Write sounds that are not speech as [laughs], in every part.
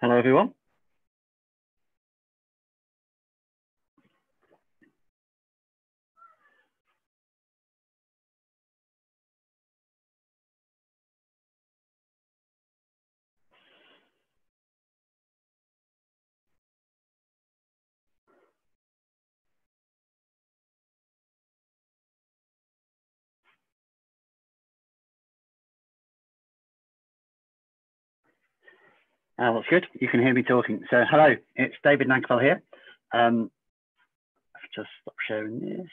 Hello, everyone. Uh, that's good. You can hear me talking. So hello, it's David Nankivell here. Um, I've just stopped sharing this.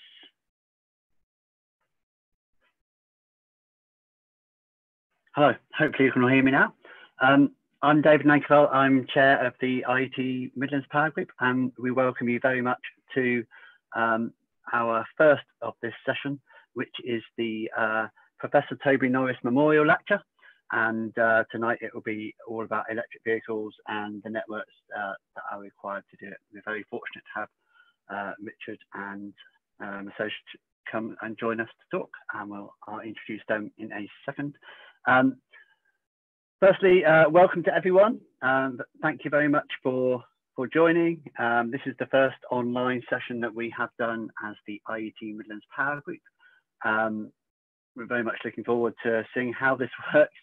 Hello, hopefully you can all hear me now. Um, I'm David Nankivell. I'm chair of the IET Midlands Power Group, and we welcome you very much to um, our first of this session, which is the uh, Professor Toby Norris Memorial Lecture and uh, tonight it will be all about electric vehicles and the networks uh, that are required to do it. We're very fortunate to have uh, Richard and um, associate come and join us to talk, and we'll I'll introduce them in a second. Um, firstly, uh, welcome to everyone. Um, thank you very much for for joining. Um, this is the first online session that we have done as the IET Midlands Power Group. Um, we're very much looking forward to seeing how this [laughs] works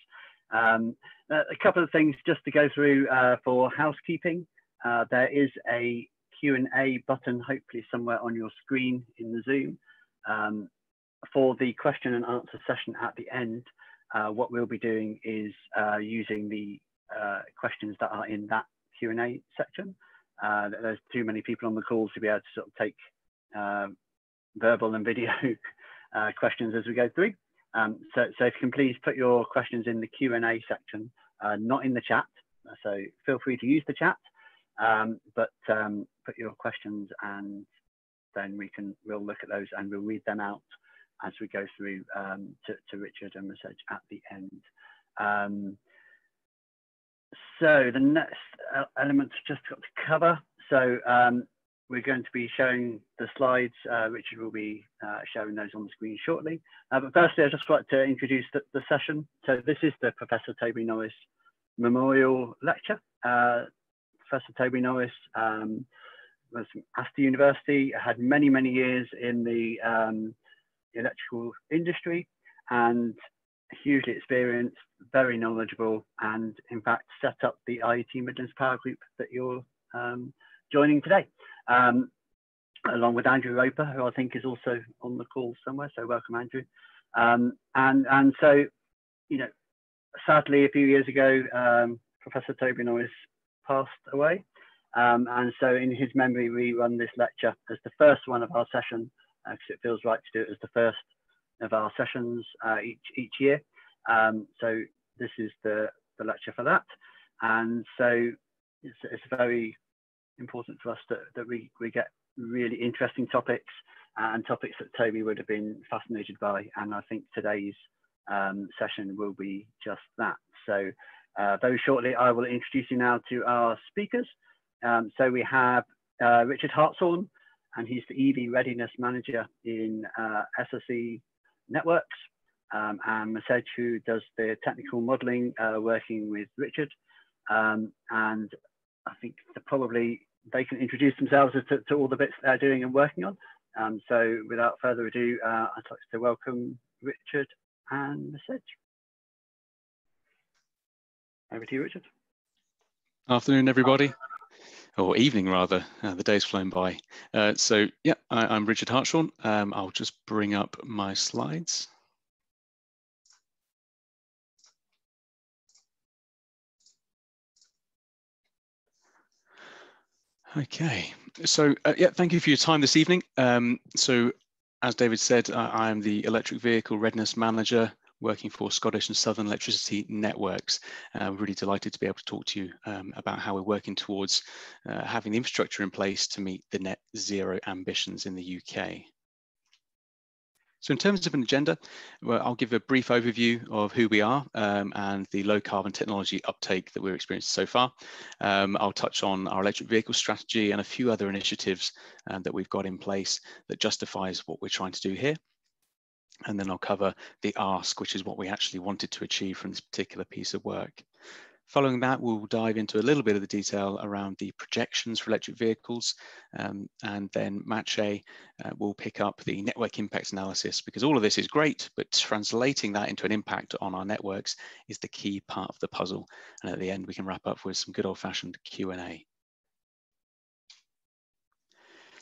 um, a couple of things just to go through uh, for housekeeping. Uh, there is a Q&A button, hopefully somewhere on your screen in the Zoom. Um, for the question and answer session at the end, uh, what we'll be doing is uh, using the uh, questions that are in that Q&A section. Uh, there's too many people on the call to be able to sort of take verbal and video [laughs] questions as we go through. Um, so, so if you can please put your questions in the Q&A section, uh, not in the chat. So feel free to use the chat, um, but um, put your questions and then we can, we'll look at those and we'll read them out as we go through um, to, to, Richard and research at the end. Um, so the next uh, element just got to cover. So um, we're going to be showing the slides. Uh, Richard will be uh, showing those on the screen shortly. Uh, but firstly, I'd just like to introduce the, the, session. So this is the Professor Toby Norris Memorial Lecture. Uh, Professor Toby Norris um, was from Aston University, had many, many years in the um, electrical industry and hugely experienced, very knowledgeable, and in fact set up the IET Midlands Power Group that you're um, joining today um, along with Andrew Roper, who I think is also on the call somewhere. So welcome, Andrew. Um, and and so, you know, sadly, a few years ago, um, Professor Toby Norris passed away. Um, and so, in his memory, we run this lecture as the first one of our session because uh, it feels right to do it as the first of our sessions uh, each each year. Um, so this is the the lecture for that. And so it's, it's very important for us that, that we, we get really interesting topics and topics that Toby would have been fascinated by. And I think today's um, session will be just that. So uh, very shortly, I will introduce you now to our speakers. Um, so we have uh, Richard Hartshorn, and he's the EV Readiness Manager in uh, SSE Networks. Um, and Maciej, who does the technical modeling, uh, working with Richard. Um, and I think probably they can introduce themselves to, to, all the bits they're doing and working on. Um, so without further ado, uh, I'd like to welcome Richard and Maciej. Over to you, Richard. Afternoon, everybody. Or evening, rather. Uh, the day's flown by. Uh, so, yeah, I, am Richard Hartshorn. Um, I'll just bring up my slides. Okay, so uh, yeah, thank you for your time this evening. Um, so as David said, I am the Electric Vehicle Readiness Manager working for Scottish and Southern Electricity Networks. Uh, we're really delighted to be able to talk to you um, about how we're working towards uh, having the infrastructure in place to meet the net zero ambitions in the UK. So in terms of an agenda, well, I'll give a brief overview of who we are um, and the low carbon technology uptake that we're experiencing so far. Um, I'll touch on our electric vehicle strategy and a few other initiatives uh, that we've got in place that justifies what we're trying to do here. And then I'll cover the ask, which is what we actually wanted to achieve from this particular piece of work. Following that, we'll dive into a little bit of the detail around the projections for electric vehicles. Um, and then Maciej uh, will pick up the network impact analysis because all of this is great, but translating that into an impact on our networks is the key part of the puzzle. And at the end, we can wrap up with some good old fashioned Q&A.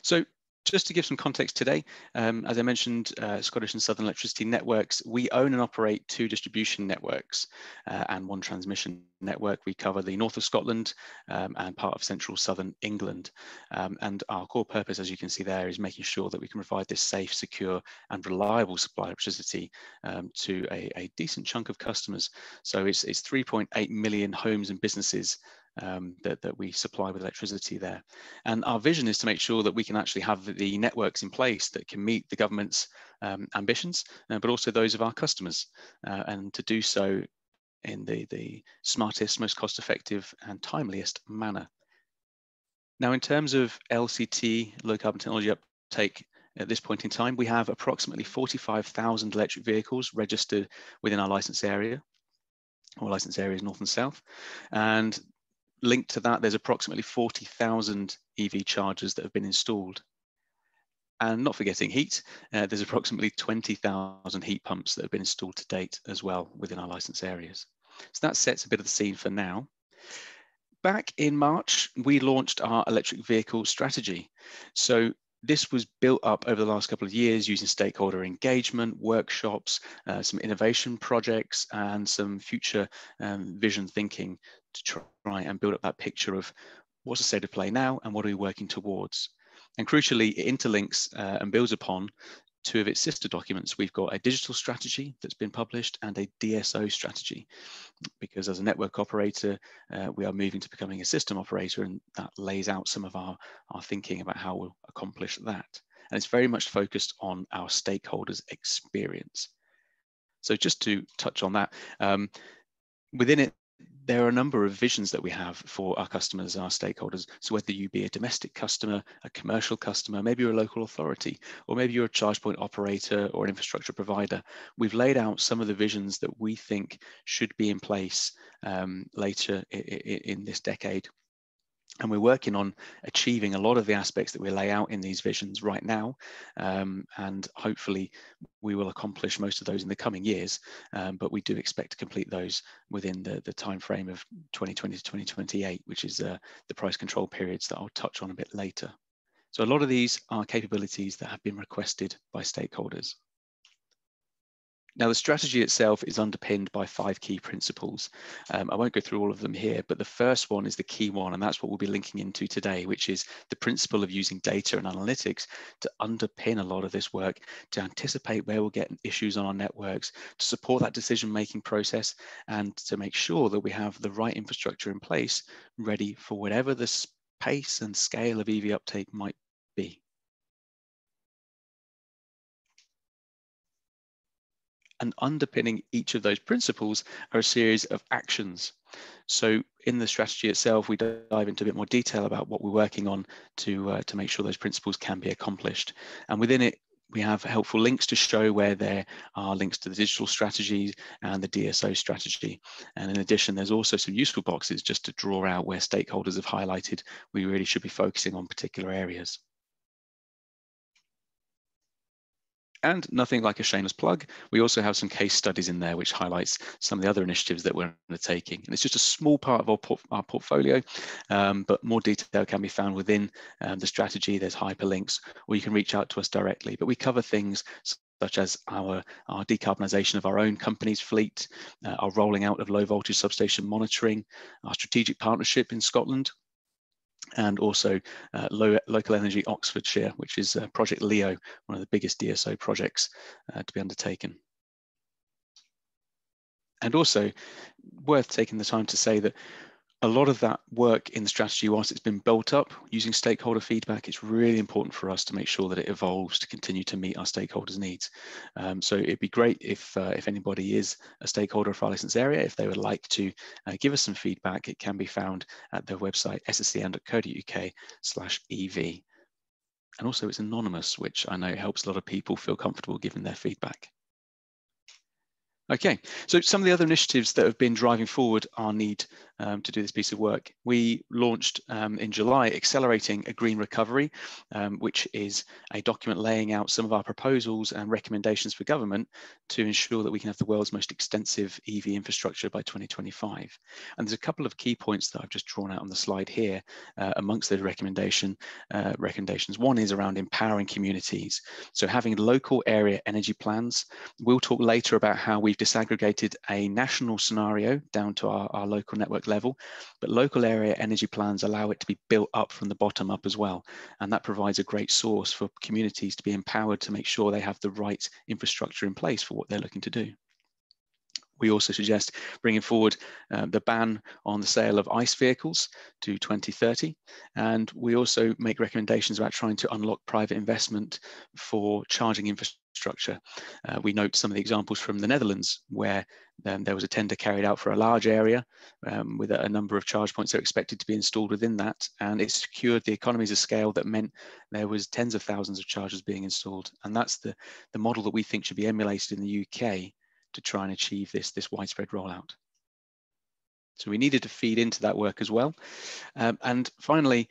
So just to give some context today, um, as I mentioned, uh, Scottish and Southern Electricity Networks, we own and operate two distribution networks uh, and one transmission network. We cover the north of Scotland um, and part of central southern England. Um, and our core purpose, as you can see there, is making sure that we can provide this safe, secure and reliable supply of electricity um, to a, a, decent chunk of customers. So it's, it's 3.8 million homes and businesses um, that, that we supply with electricity there. And our vision is to make sure that we can actually have the networks in place that can meet the government's um, ambitions, uh, but also those of our customers, uh, and to do so in the, the smartest, most cost effective and timeliest manner. Now, in terms of LCT, low carbon technology uptake, at this point in time, we have approximately 45,000 electric vehicles registered within our license area, or license areas north and south. And linked to that, there's approximately 40,000 EV chargers that have been installed. And not forgetting heat, uh, there's approximately 20,000 heat pumps that have been installed to date as well within our license areas. So that sets a bit of the scene for now. Back in March, we launched our electric vehicle strategy. So this was built up over the last couple of years using stakeholder engagement, workshops, uh, some innovation projects, and some future um, vision thinking to try and build up that picture of what's the state of play now and what are we working towards. And crucially, it interlinks uh, and builds upon two of its sister documents. We've got a digital strategy that's been published and a DSO strategy, because as a network operator, uh, we are moving to becoming a system operator, and that lays out some of our, our thinking about how we'll accomplish that. And it's very much focused on our stakeholders' experience. So just to touch on that, um, within it, there are a number of visions that we have for our customers our stakeholders. So whether you be a domestic customer, a commercial customer, maybe you're a local authority, or maybe you're a charge point operator or an infrastructure provider, we've laid out some of the visions that we think should be in place um, later in this decade and we're working on achieving a lot of the aspects that we lay out in these visions right now. Um, and hopefully we will accomplish most of those in the coming years. Um, but we do expect to complete those within the, the time frame of 2020 to 2028 which is uh, the price control periods that i'll touch on a bit later. So a lot of these are capabilities that have been requested by stakeholders now, the strategy itself is underpinned by five key principles. Um, I won't go through all of them here, but the first one is the key one, and that's what we'll be linking into today, which is the principle of using data and analytics to underpin a lot of this work, to anticipate where we'll get issues on our networks, to support that decision-making process, and to make sure that we have the right infrastructure in place ready for whatever the pace and scale of EV uptake might And underpinning each of those principles are a series of actions. So in the strategy itself, we dive into a bit more detail about what we're working on to, uh, to make sure those principles can be accomplished. And within it, we have helpful links to show where there are links to the digital strategy and the DSO strategy. And in addition, there's also some useful boxes just to draw out where stakeholders have highlighted we really should be focusing on particular areas. And nothing like a shameless plug, we also have some case studies in there which highlights some of the other initiatives that we're undertaking. And it's just a small part of our, por our portfolio, um, but more detail can be found within um, the strategy. There's hyperlinks, or you can reach out to us directly. But we cover things such as our, our decarbonisation of our own company's fleet, uh, our rolling out of low voltage substation monitoring, our strategic partnership in Scotland and also uh, Local Energy Oxfordshire, which is uh, Project Leo, one of the biggest DSO projects uh, to be undertaken. And also worth taking the time to say that a lot of that work in the strategy, whilst it's been built up using stakeholder feedback, it's really important for us to make sure that it evolves to continue to meet our stakeholders' needs. Um, so it'd be great if uh, if anybody is a stakeholder of our license area, if they would like to uh, give us some feedback, it can be found at the website ssen.co.uk slash EV. And also it's anonymous, which I know helps a lot of people feel comfortable giving their feedback. Okay, so some of the other initiatives that have been driving forward our need um, to do this piece of work. We launched um, in July Accelerating a Green Recovery, um, which is a document laying out some of our proposals and recommendations for government to ensure that we can have the world's most extensive EV infrastructure by 2025. And there's a couple of key points that I've just drawn out on the slide here uh, amongst the recommendation uh, recommendations. One is around empowering communities. So having local area energy plans. We'll talk later about how we've disaggregated a national scenario down to our, our local network level, but local area energy plans allow it to be built up from the bottom up as well. And that provides a great source for communities to be empowered to make sure they have the right infrastructure in place for what they're looking to do. We also suggest bringing forward uh, the ban on the sale of ICE vehicles to 2030. And we also make recommendations about trying to unlock private investment for charging infrastructure. Uh, we note some of the examples from the Netherlands where um, there was a tender carried out for a large area um, with a, a, number of charge points that are expected to be installed within that. And it secured the economies of scale that meant there was tens of thousands of chargers being installed. And that's the, the model that we think should be emulated in the UK to try and achieve this, this widespread rollout. So we needed to feed into that work as well. Um, and finally,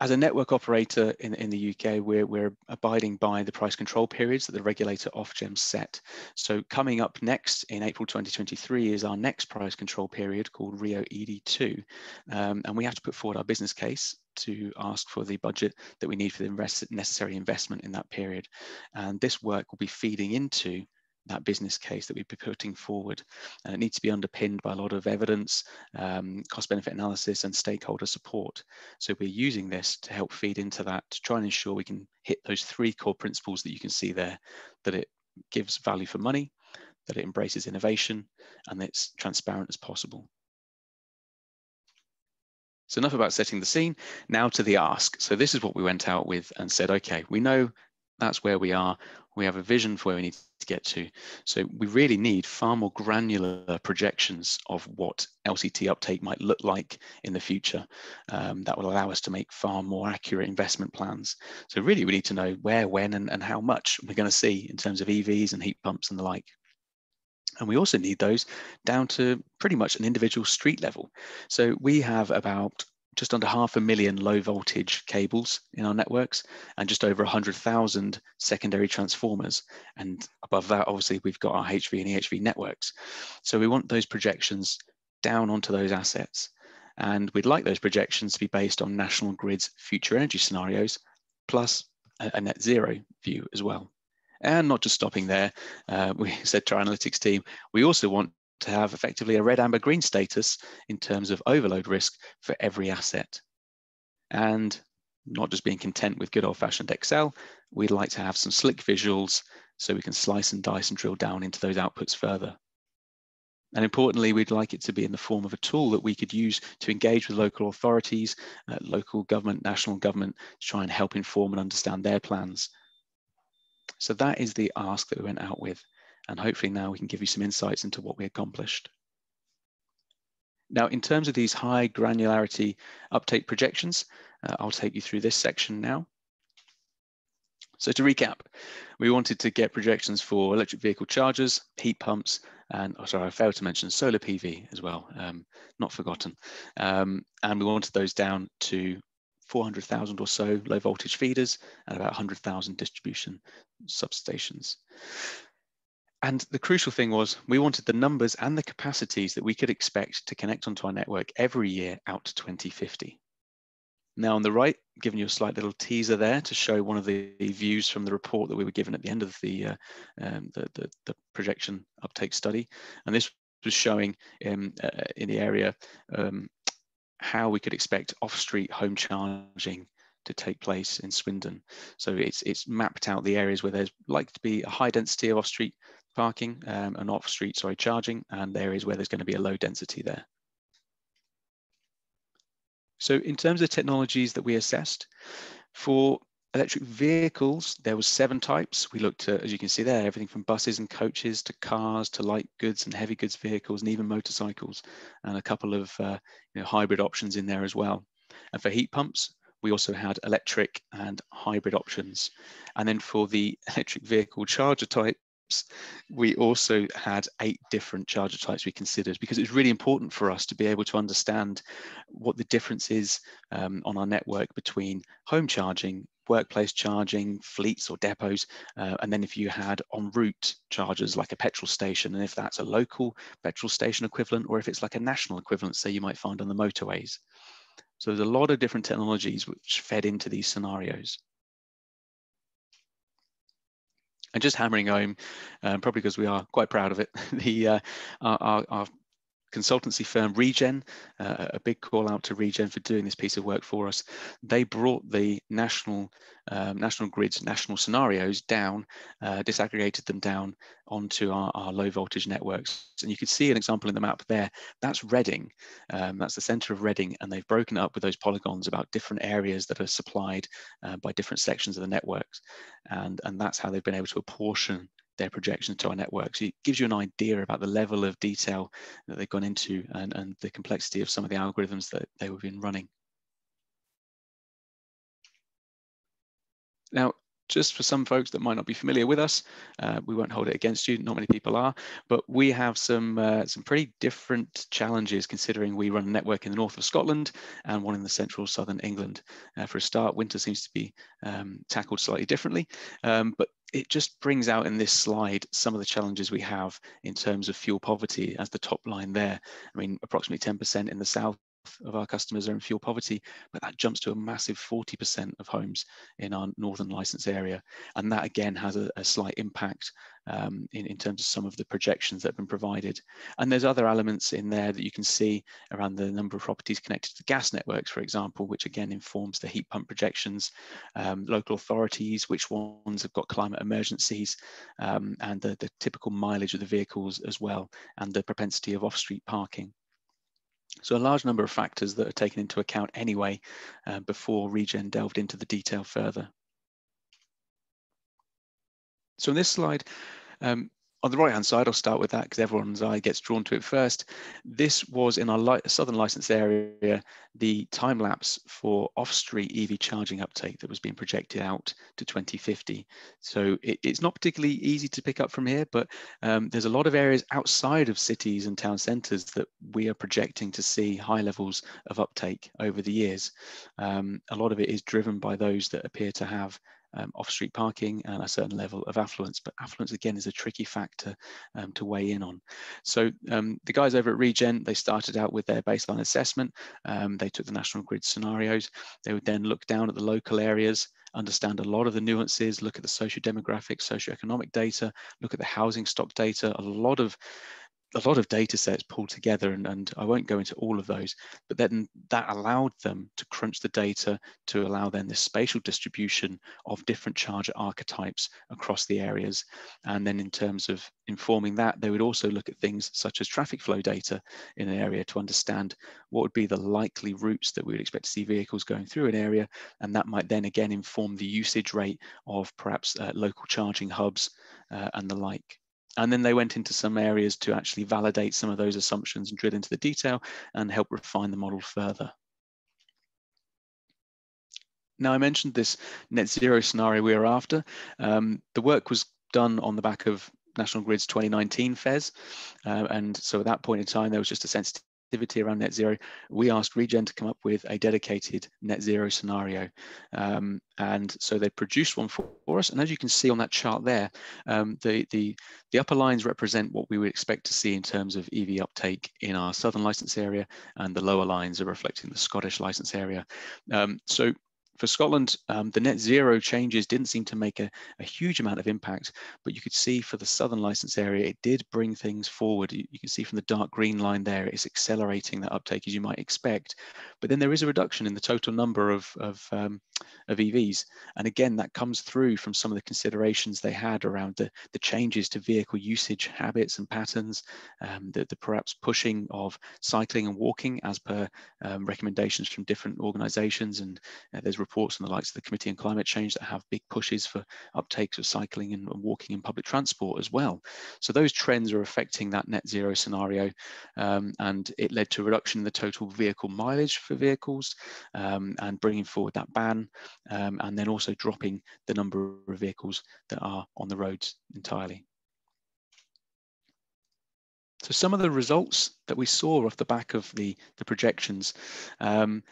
as a network operator in, in the UK, we're, we're abiding by the price control periods that the regulator Ofgem set. So coming up next in April 2023 is our next price control period called RIIO ED2. Um, and we have to put forward our business case to ask for the budget that we need for the necessary investment in that period. And this work will be feeding into that business case that we'd be putting forward. And it needs to be underpinned by a lot of evidence, um, cost benefit analysis, and stakeholder support. So we're using this to help feed into that to try and ensure we can hit those three core principles that you can see there that it gives value for money, that it embraces innovation, and that it's transparent as possible. So enough about setting the scene. Now to the ask. So this is what we went out with and said, okay, we know that's where we are. We have a vision for where we need to get to. So we really need far more granular projections of what LCT uptake might look like in the future. Um, that will allow us to make far more accurate investment plans. So really we need to know where, when, and, and how much we're going to see in terms of EVs and heat pumps and the like. And we also need those down to pretty much an individual street level. So we have about just under half a million low voltage cables in our networks and just over 100,000 secondary transformers. And above that, obviously, we've got our HV and EHV networks. So we want those projections down onto those assets. And we'd like those projections to be based on National Grid's future energy scenarios, plus a, net zero view as well. And not just stopping there, uh, we [laughs] said to our analytics team, we also want to have effectively a red, amber, green status in terms of overload risk for every asset. And not just being content with good old fashioned Excel, we'd like to have some slick visuals so we can slice and dice and drill down into those outputs further. And importantly, we'd like it to be in the form of a tool that we could use to engage with local authorities, uh, local government, national government, to try and help inform and understand their plans. So that is the ask that we went out with. And hopefully now we can give you some insights into what we accomplished. Now, in terms of these high granularity uptake projections, uh, I'll take you through this section now. So to recap, we wanted to get projections for electric vehicle chargers, heat pumps, and oh, sorry, I failed to mention solar PV as well, um, not forgotten. Um, and we wanted those down to 400,000 or so low voltage feeders and about 100,000 distribution substations. And the crucial thing was we wanted the numbers and the capacities that we could expect to connect onto our network every year out to 2050. Now on the right, giving you a slight little teaser there to show one of the views from the report that we were given at the end of the, uh, um, the, the, the, projection uptake study. And this was showing um, uh, in the area um, how we could expect off-street home charging to take place in Swindon. So it's, it's mapped out the areas where there's likely to be a high density of off-street parking um, and off street, sorry, charging, and areas where there's going to be a low density there. So in terms of technologies that we assessed, for electric vehicles, there was seven types. We looked at, as you can see there, everything from buses and coaches to cars to light goods and heavy goods vehicles and even motorcycles, and a couple of uh, you know, hybrid options in there as well. And for heat pumps, we also had electric and hybrid options. And then for the [laughs] electric vehicle charger type, we also had eight different charger types we considered because it's really important for us to be able to understand what the difference is um, on our network between home charging workplace charging, fleets or depots, uh, and then if you had en route chargers like a petrol station, and if that's a local petrol station equivalent, or if it's like a national equivalent, say you might find on the motorways. So there's a lot of different technologies which fed into these scenarios. And just hammering home, um, probably because we are quite proud of it, [laughs] the uh, our, our, consultancy firm Regen, uh, a big call out to Regen for doing this piece of work for us. They brought the national um, national grids, national scenarios down, uh, disaggregated them down onto our, our, low voltage networks. And you can see an example in the map there. That's Reading. Um, that's the center of Reading. And they've broken up with those polygons about different areas that are supplied uh, by different sections of the networks. And, and that's how they've been able to apportion their projections to our network. So it gives you an idea about the level of detail that they've gone into and, and the complexity of some of the algorithms that they have been running. Now, just for some folks that might not be familiar with us, uh, we won't hold it against you. Not many people are, but we have some uh, some pretty different challenges considering we run a network in the north of Scotland and one in the central southern England. Uh, for a start, winter seems to be um, tackled slightly differently, um, but it just brings out in this slide some of the challenges we have in terms of fuel poverty as the top line there. I mean, approximately 10% in the south of our customers are in fuel poverty, but that jumps to a massive 40% of homes in our northern license area. And that again has a, a slight impact um, in, in terms of some of the projections that have been provided. And there's other elements in there that you can see around the number of properties connected to gas networks, for example, which again informs the heat pump projections, um, local authorities, which ones have got climate emergencies, um, and the, the typical mileage of the vehicles as well, and the propensity of off-street parking. So a large number of factors that are taken into account anyway uh, before Regen delved into the detail further. So in this slide, um, on the right hand side, I'll start with that because everyone's eye gets drawn to it first. This was in our southern license area, the time lapse for off-street EV charging uptake that was being projected out to 2050. So it, it's not particularly easy to pick up from here, but um, there's a lot of areas outside of cities and town centres that we are projecting to see high levels of uptake over the years. Um, a lot of it is driven by those that appear to have um, off-street parking and a certain level of affluence. But affluence, again, is a tricky factor um, to weigh in on. So um, the guys over at Regen, they started out with their baseline assessment. Um, they took the national grid scenarios. They would then look down at the local areas, understand a lot of the nuances, look at the socio-demographic, socio-economic data, look at the housing stock data, a lot of a lot of data sets pulled together and, and I won't go into all of those, but then that allowed them to crunch the data to allow then this spatial distribution of different charger archetypes across the areas. And then in terms of informing that, they would also look at things such as traffic flow data in an area to understand what would be the likely routes that we would expect to see vehicles going through an area. And that might then again inform the usage rate of perhaps uh, local charging hubs uh, and the like. And then they went into some areas to actually validate some of those assumptions and drill into the detail and help refine the model further. Now, I mentioned this net zero scenario we are after. Um, the work was done on the back of National Grid's 2019 FES. Uh, and so at that point in time, there was just a sensitivity activity around net zero, we asked Regen to come up with a dedicated net zero scenario. Um, and so they produced one for, for, us. And as you can see on that chart there, um, the, the, the upper lines represent what we would expect to see in terms of EV uptake in our southern license area, and the lower lines are reflecting the Scottish license area. Um, so for Scotland, um, the net zero changes didn't seem to make a, a, huge amount of impact, but you could see for the southern license area, it did bring things forward. You, you, can see from the dark green line there, it's accelerating that uptake as you might expect. But then there is a reduction in the total number of, of, um, of EVs. And again, that comes through from some of the considerations they had around the, the changes to vehicle usage habits and patterns, um, the, the perhaps pushing of cycling and walking as per um, recommendations from different organizations. And uh, there's reports from the likes of the Committee on Climate Change that have big pushes for uptakes of cycling and, walking in public transport as well. So those trends are affecting that net zero scenario, um, and it led to a reduction in the total vehicle mileage for vehicles um, and bringing forward that ban, um, and then also dropping the number of vehicles that are on the roads entirely. So some of the results that we saw off the back of the, the projections, um,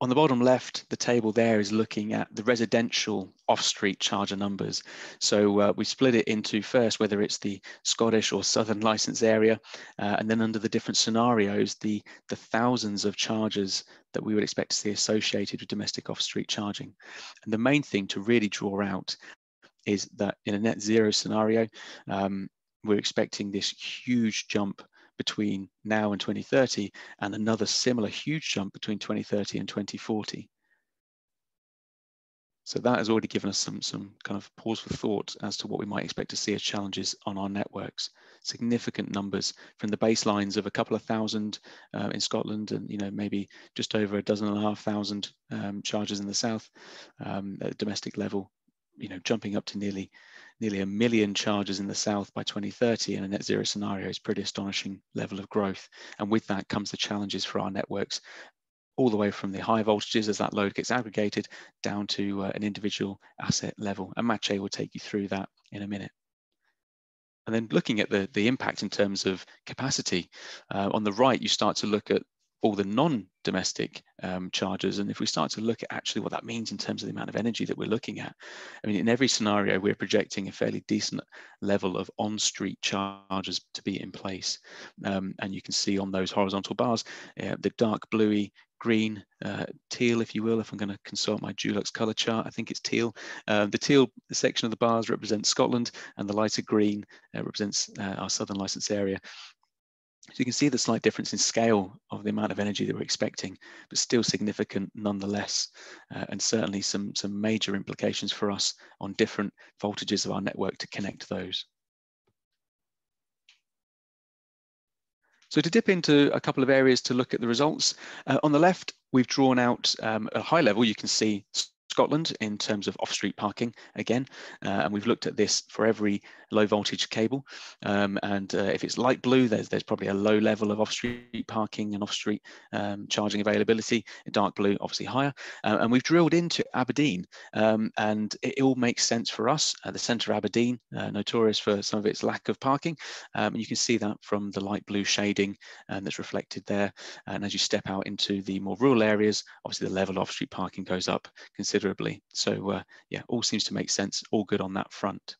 on the bottom left, the table there is looking at the residential off-street charger numbers. So uh, we split it into first, whether it's the Scottish or Southern license area, uh, and then under the different scenarios, the, the thousands of chargers that we would expect to see associated with domestic off-street charging. And the main thing to really draw out is that in a net zero scenario, um, we're expecting this huge jump between now and 2030 and another similar huge jump between 2030 and 2040. So that has already given us some, some kind of pause for thought as to what we might expect to see as challenges on our networks. Significant numbers from the baselines of a couple of thousand uh, in Scotland and you know maybe just over a dozen and a half thousand um, charges in the south um, at domestic level, you know, jumping up to nearly nearly a million charges in the south by 2030 in a net zero scenario is pretty astonishing level of growth. And with that comes the challenges for our networks all the way from the high voltages as that load gets aggregated down to uh, an individual asset level. And Maciej will take you through that in a minute. And then looking at the, the impact in terms of capacity, uh, on the right, you start to look at all the non-domestic um, charges. And if we start to look at actually what that means in terms of the amount of energy that we're looking at, I mean, in every scenario, we're projecting a fairly decent level of on-street charges to be in place. Um, and you can see on those horizontal bars, uh, the dark bluey green, uh, teal, if you will, if I'm going to consult my Dulux color chart, I think it's teal. Uh, the teal section of the bars represents Scotland and the lighter green uh, represents uh, our southern license area. So you can see the slight difference in scale of the amount of energy that we're expecting, but still significant nonetheless, uh, and certainly some, some major implications for us on different voltages of our network to connect those. So to dip into a couple of areas to look at the results, uh, on the left, we've drawn out um, a high level, you can see Scotland in terms of off-street parking again, uh, and we've looked at this for every low voltage cable. Um, and uh, if it's light blue, there's there's probably a low level of off-street parking and off-street um, charging availability. Dark blue, obviously higher. Uh, and we've drilled into Aberdeen, um, and it, it, all makes sense for us. At the centre of Aberdeen, uh, notorious for some of its lack of parking, um, and you can see that from the light blue shading um, that's reflected there. And as you step out into the more rural areas, obviously the level of off-street parking goes up considerably considerably. So uh, yeah, all seems to make sense, all good on that front.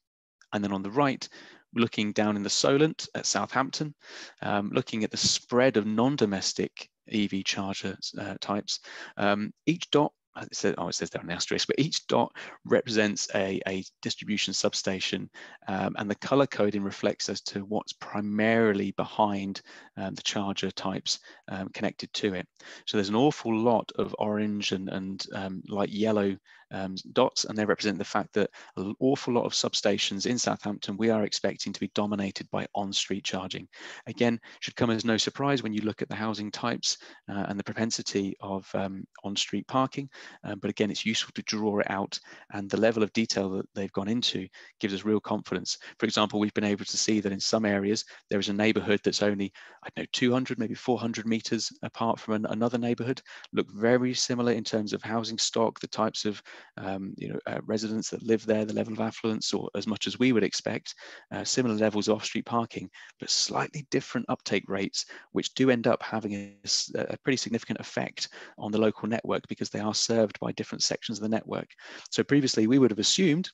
And then on the right, looking down in the Solent at Southampton, um, looking at the spread of non-domestic EV charger uh, types. Um, each dot it says, oh, it says there an asterisk, but each dot represents a, a distribution substation um, and the color coding reflects as to what's primarily behind um, the charger types um, connected to it. So there's an awful lot of orange and, and um, light yellow um, dots, and they represent the fact that an awful lot of substations in Southampton we are expecting to be dominated by on-street charging. Again, should come as no surprise when you look at the housing types uh, and the propensity of um, on-street parking, uh, but again, it's useful to draw it out, and the level of detail that they've gone into gives us real confidence. For example, we've been able to see that in some areas there is a neighbourhood that's only, I don't know, 200, maybe 400 metres apart from an, another neighbourhood, look very similar in terms of housing stock, the types of um, you know, uh, residents that live there, the level of affluence, or as much as we would expect, uh, similar levels of off-street parking, but slightly different uptake rates, which do end up having a, a pretty significant effect on the local network because they are served by different sections of the network. So previously we would have assumed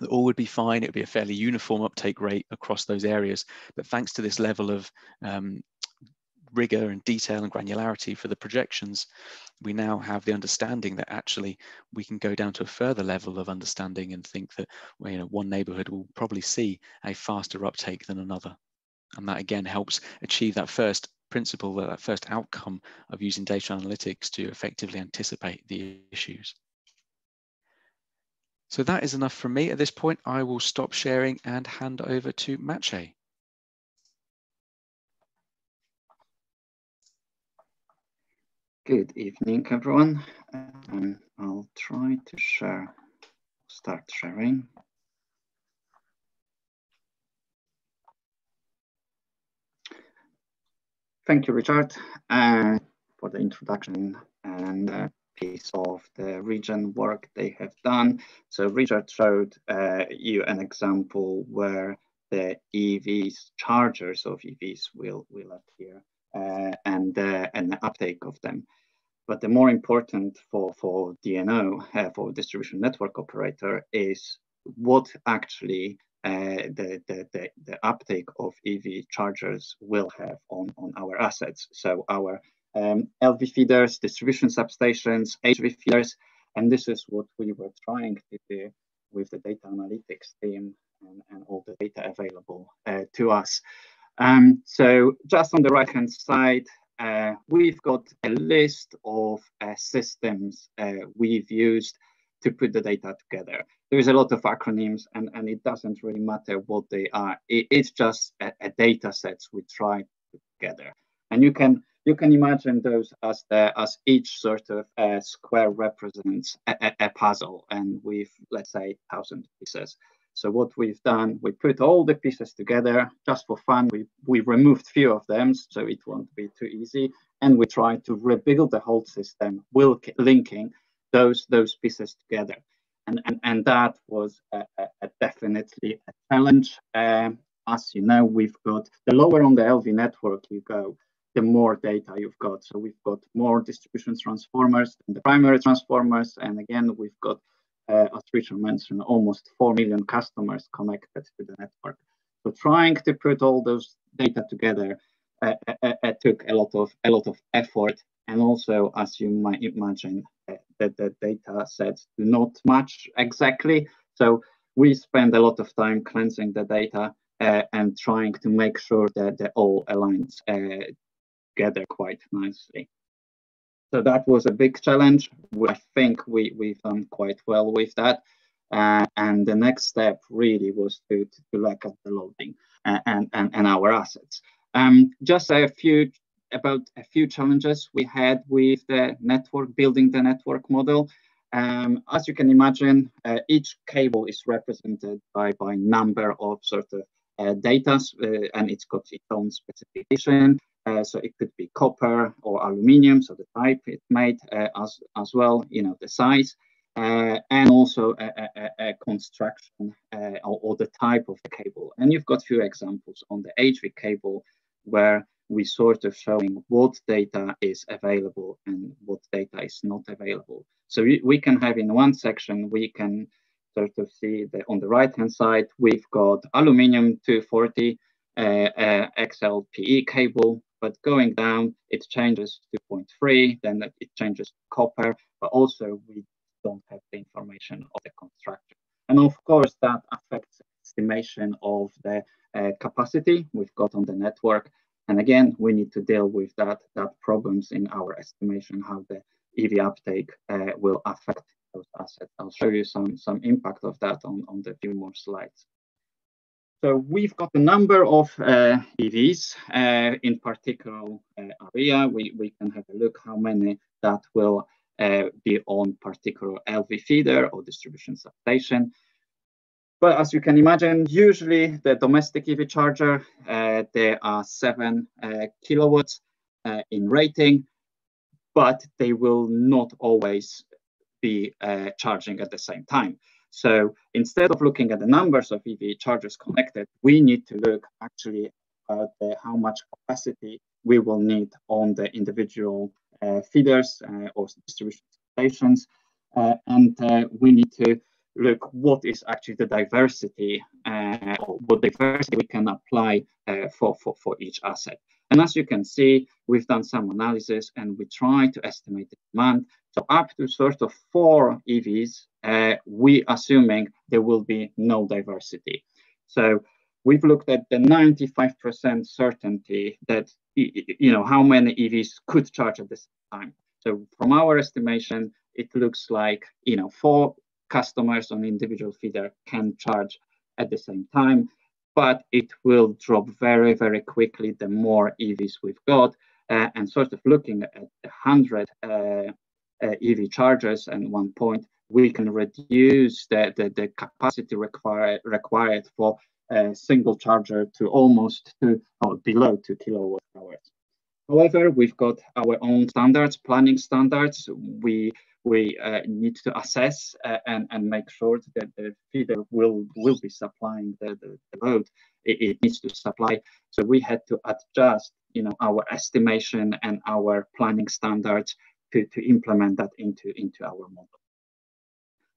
that all would be fine. It would be a fairly uniform uptake rate across those areas. But thanks to this level of um, rigor and detail and granularity for the projections, we now have the understanding that actually we can go down to a further level of understanding and think that you know, one neighborhood will probably see a faster uptake than another. And that again helps achieve that first principle, that first outcome of using data analytics to effectively anticipate the issues. So that is enough from me at this point. I will stop sharing and hand over to Maciej. Good evening, everyone. Um, I'll try to share, start sharing. Thank you, Richard, uh, for the introduction and uh, piece of the Regen work they have done. So Richard showed uh, you an example where the EVs, chargers of EVs will, will appear and, uh, and the uptake of them. But the more important for, for DNO, uh, for distribution network operator, is what actually uh, the, the, the, the, uptake of EV chargers will have on, on our assets. So our um, LV feeders, distribution substations, HV feeders, and this is what we were trying to do with the data analytics team and, and all the data available uh, to us. Um, so just on the right hand side, uh, we've got a list of uh, systems uh, we've used to put the data together. There's a lot of acronyms and, and it doesn't really matter what they are. It, it's just a, a data sets we try to put together. And you can you can imagine those as the as each sort of uh, square represents a, a, a, puzzle and with let's say thousand pieces so what we've done we put all the pieces together just for fun we we removed few of them so it won't be too easy and we try to rebuild the whole system linking those those pieces together and and, and that was a, a definitely a challenge um, as you know we've got the lower on the lv network you go the more data you've got. So we've got more distribution transformers than the primary transformers. And again, we've got, as Richard mentioned, almost 4 million customers connected to the network. So trying to put all those data together uh, uh, uh took a lot of a lot of effort. And also, as you might imagine, uh, that the data sets do not match exactly. So we spend a lot of time cleansing the data uh, and trying to make sure that they all aligns uh, together quite nicely. So that was a big challenge. I think we, we've done quite well with that. Uh, and the next step really was to, to, to look at the loading uh, and, and, and our assets. Um, just a few about a few challenges we had with the network, building the network model. Um, as you can imagine, uh, each cable is represented by, by number of sort of uh, data, uh, and it's got its own specification. Uh, so it could be copper or aluminium, so the type it made uh, as, as well, you know, the size, uh, and also a, a, a construction uh, or, or, the type of the cable. And you've got few examples on the HV cable where we sort of showing what data is available and what data is not available. So we, we can have in one section, we can sort of see that on the right hand side, we've got aluminium 240 uh, uh, XLPE cable but going down, it changes to 0.3, then it changes to copper, but also we don't have the information of the construction. And of course, that affects estimation of the uh, capacity we've got on the network. And again, we need to deal with that, that problems in our estimation, how the EV uptake uh, will affect those assets. I'll show you some, some impact of that on, on the few more slides. So we've got a number of uh, EVs uh, in particular uh, area. We, we can have a look how many that will uh, be on particular LV feeder or distribution substation. But as you can imagine, usually the domestic EV charger, uh, there are seven uh, kilowatts in rating, but they will not always be charging at the same time. So instead of looking at the numbers of EV chargers connected, we need to look actually at the, how much capacity we will need on the individual uh, feeders uh, or distribution stations. Uh, and uh, we need to look what is actually the diversity uh, or what diversity we can apply uh, for, for, for each asset. And as you can see, we've done some analysis and we try to estimate the demand. So up to sort of four EVs, uh, we assuming there will be no diversity. So we've looked at the 95% certainty that, you know, how many EVs could charge at the same time. So from our estimation, it looks like, you know, four customers on individual feeder can charge at the same time but it will drop very, very quickly the more EVs we've got. Uh, and sort of looking at 100 uh, uh, EV chargers And one point, we can reduce the, the, the capacity required required for a single charger to almost to or below two kilowatt hours. However, we've got our own standards, planning standards. We we uh, need to assess uh, and, and make sure that the feeder will, will be supplying the, the, the load it, it, needs to supply. So we had to adjust, you know, our estimation and our planning standards to, to implement that into, into our model.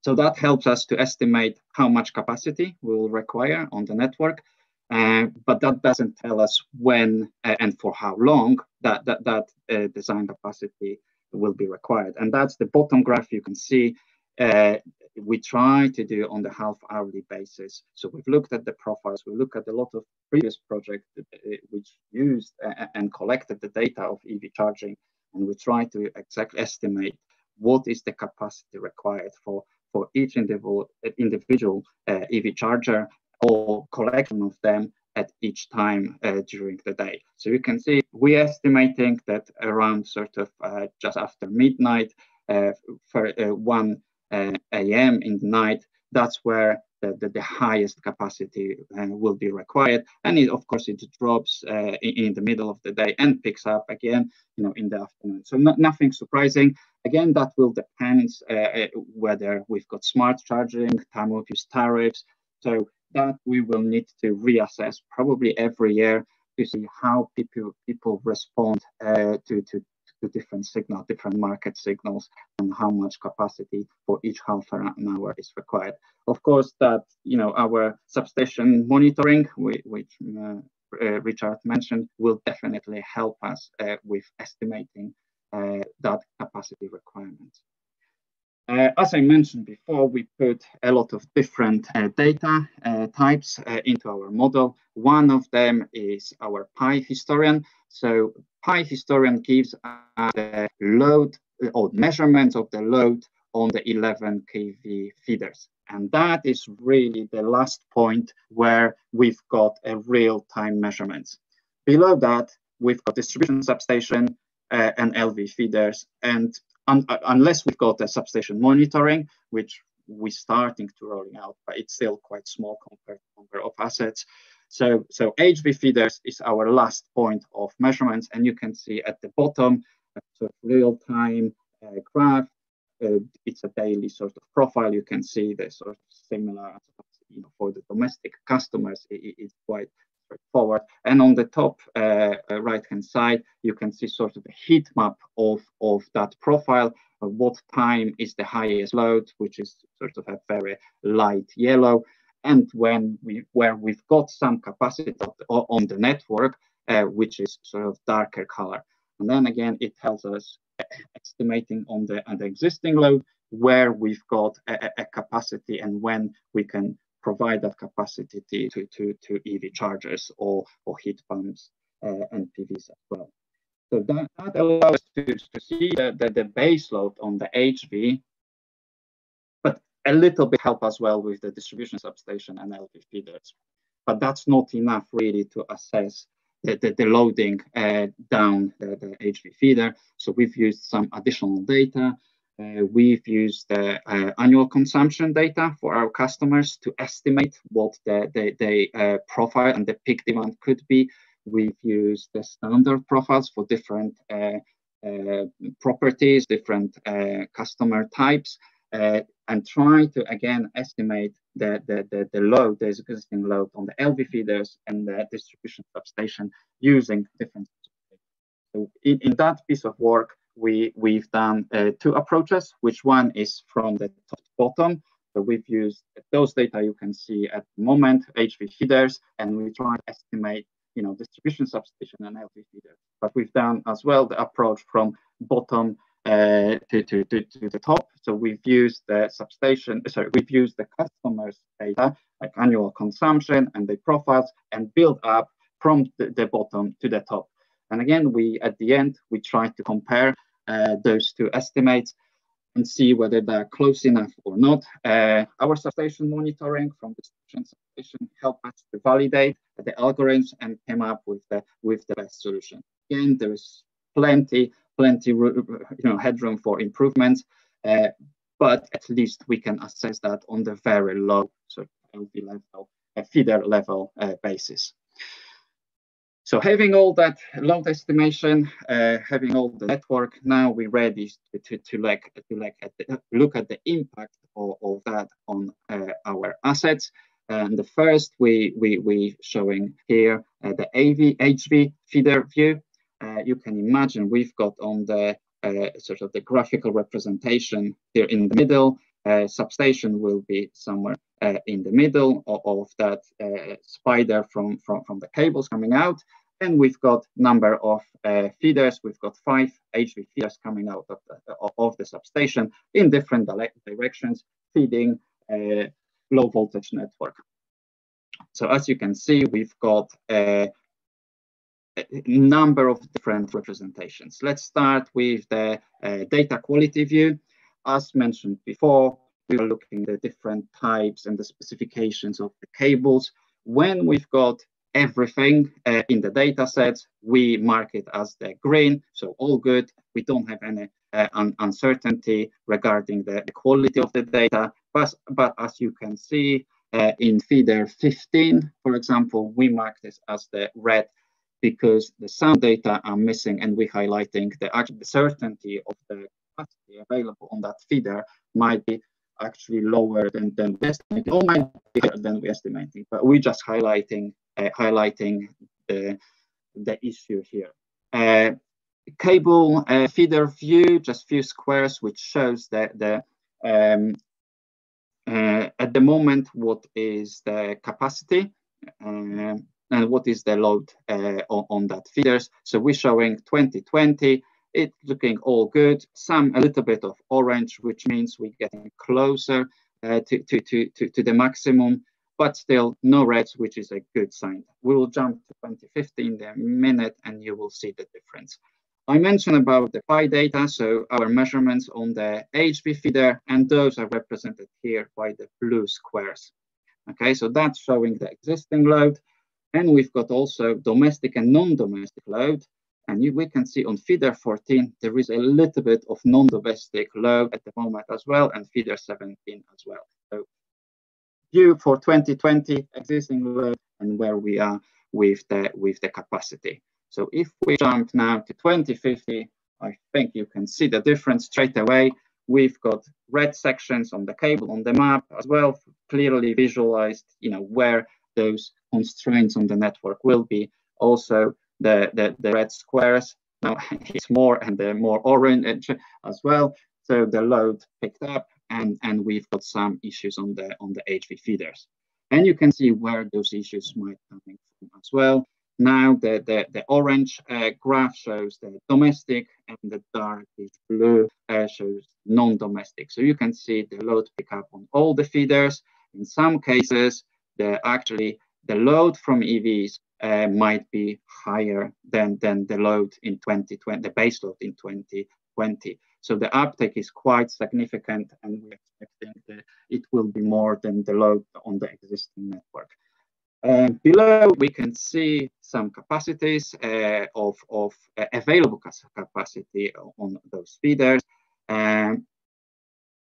So that helps us to estimate how much capacity we will require on the network, uh, but that doesn't tell us when uh, and for how long that, that, that uh, design capacity will be required. And that's the bottom graph you can see. Uh, we try to do on the half hourly basis. So we've looked at the profiles, we look at a lot of previous projects uh, which used and collected the data of EV charging, and we try to exactly estimate what is the capacity required for, for each individual, individual uh, EV charger or collection of them at each time uh, during the day. So you can see we're estimating that around sort of uh, just after midnight uh, for uh, 1 uh, a.m. in the night, that's where the, the, the highest capacity uh, will be required. And it, of course, it drops in, in, the middle of the day and picks up again, you know, in the afternoon. So not, nothing surprising. Again, that will depend whether we've got smart charging, time of use tariffs. So that we will need to reassess probably every year to see how people people respond uh, to, to to different signal, different market signals, and how much capacity for each half an hour is required. Of course, that you know our substation monitoring, which uh, uh, Richard mentioned, will definitely help us uh, with estimating uh, that capacity requirements. Uh, as I mentioned before, we put a lot of different uh, data uh, types uh, into our model. One of them is our Pi historian. So Pi historian gives the load or measurements of the load on the 11 kV feeders. And that is really the last point where we've got a real-time measurements. Below that, we've got distribution substation uh, and LV feeders. And un unless we've got a substation monitoring, which we're starting to rolling out, but it's still quite small compared to number of assets. So, so HV feeders is our last point of measurements, and you can see at the bottom, sort of real-time uh, graph. Uh, it's a daily sort of profile. You can see the sort of similar, you know, for the domestic customers, it, it's quite straightforward. And on the top uh, uh, right-hand side, you can see sort of a heat map of, of that profile. Uh, what time is the highest load, which is sort of a very light yellow. And when we where we've got some capacity on the network, uh, which is sort of darker color. And then again, it tells us uh, estimating on the, on the existing load where we've got a, a capacity and when we can provide that capacity to, to, to EV chargers or, or heat pumps uh, and PVs as well. So that, that allows us to, to see the, the, the base load on the HV, a little bit help as well with the distribution substation and LV feeders. But that's not enough really to assess the, the, the loading uh, down the, the HV feeder. So we've used some additional data uh, we've used the uh, annual consumption data for our customers to estimate what the, the, the uh, profile and the peak demand could be. We've used the standard profiles for different uh, uh, properties, different customer types, and try to again estimate the, the, the, the, load, the existing load on the LV feeders and the distribution substation using different. So in, in that piece of work, we, we've done uh, two approaches, which one is from the top to bottom. So we've used those data you can see at the moment, HV feeders, and we try to estimate, you know, distribution substation and LV feeders. But we've done as well the approach from bottom uh, to, to, to, to, the top. So we've used the substation, sorry, we've used the customers data, like annual consumption and the profiles, and build up from the, the bottom to the top. And again, we at the end, we try to compare uh, those two estimates and see whether they're close enough or not. Uh, our substation monitoring from the station substation help us to validate the algorithms and come up with the with the best solution. Again, there is plenty, plenty, you know, headroom for improvements, uh, but at least we can assess that on the very low, so LV level, feeder level uh, basis. So having all that load estimation, uh, having all the network, now we're ready to, to, to, like, to at the, look at the impact of, of that on uh, our assets. And the first we we we showing here uh, the AV HV feeder view. Uh, you can imagine we've got on the uh, sort of the graphical representation here in the middle. Uh, substation will be somewhere uh, in the middle of, of that uh, spider from, from from the cables coming out. And we've got number of feeders. We've got five HV feeders coming out of the, of the substation in different directions, feeding a low voltage network. So as you can see, we've got a, a number of different representations. Let's start with the uh, data quality view. As mentioned before, we are looking at the different types and the specifications of the cables. When we've got everything uh, in the data set, we mark it as the green, so all good. We don't have any uh, un uncertainty regarding the quality of the data. But, but as you can see uh, in feeder 15, for example, we mark this as the red because the sound data are missing and we're highlighting the, the certainty of the capacity available on that feeder might be actually lower than, than we estimating or might be higher than we're estimating, but we're just highlighting uh, highlighting the, the issue here. Uh, cable uh, feeder view, just few squares, which shows that the um, uh, at the moment what is the capacity uh, and what is the load uh, on, on, that feeders. So we're showing 2020. It's looking all good. Some a little bit of orange, which means we're getting closer uh, to, to, to, to, to the maximum but still no reds, which is a good sign. We will jump to 2050 in a minute and you will see the difference. I mentioned about the PI data, so our measurements on the HV feeder, and those are represented here by the blue squares. Okay, so that's showing the existing load. And we've got also domestic and non-domestic load. And you, we can see on feeder 14, there is a little bit of non-domestic load at the moment as well, and feeder 17 as well. So view for 2020 existing load and where we are with the, with the capacity. So if we jump now to 2050, I think you can see the difference straight away. We've got red sections on the cable on the map as well, clearly visualized, you know, where those constraints on the network will be. Also, the, the, the red squares, now [laughs] it's more and the more orange as well. So the load picked up and, and we've got some issues on the on the HV feeders. And you can see where those issues might come from as well. Now the, the, the orange uh, graph shows the domestic and the darkish blue uh, shows non-domestic. So you can see the load pickup on all the feeders. In some cases, the actually the load from EVs uh, might be higher than, than the load in 2020, the base load in 2020. So the uptake is quite significant and we're expecting that it will be more than the load on the existing network. Uh, below, we can see some capacities uh, of, of uh, available capacity on those feeders, um,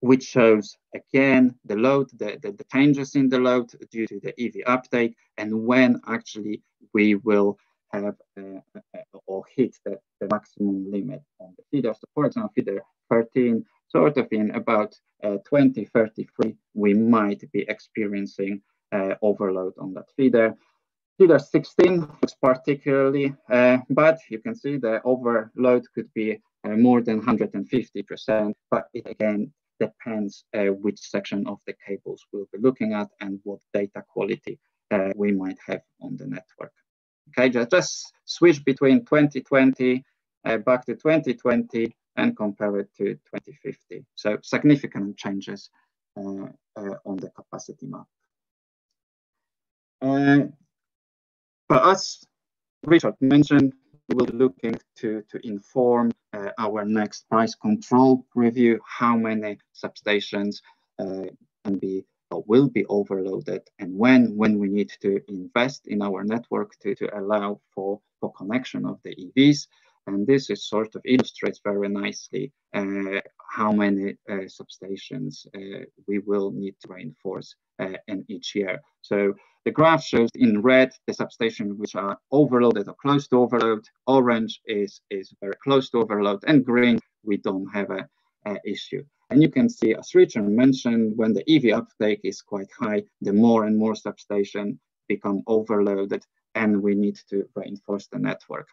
which shows again the load, the, the, the, changes in the load due to the EV uptake, and when actually we will have uh, uh, or hit the, the, maximum limit on the feeder. So, for example, feeder 13, sort of in about 2033, we might be experiencing uh, overload on that feeder. Feeder 16 looks particularly uh, bad. You can see the overload could be uh, more than 150%, but it again depends which section of the cables we'll be looking at and what data quality we might have on the network. Okay, just, just switch between 2020 uh, back to 2020 and compare it to 2050. So significant changes uh, uh, on the capacity map. Uh, but as Richard mentioned, we will be looking to, to inform uh, our next price control review, how many substations uh, can be or will be overloaded and when, when we need to invest in our network to, to allow for, for connection of the EVs. And this is sort of illustrates very nicely uh, how many uh, substations uh, we will need to reinforce Uh, in each year. So the graph shows in red the substations which are overloaded or close to overload. Orange is, is very close to overload, and green, we don't have a, a issue. And you can see, as Richard mentioned, when the EV uptake is quite high, the more and more substations become overloaded, and we need to reinforce the network.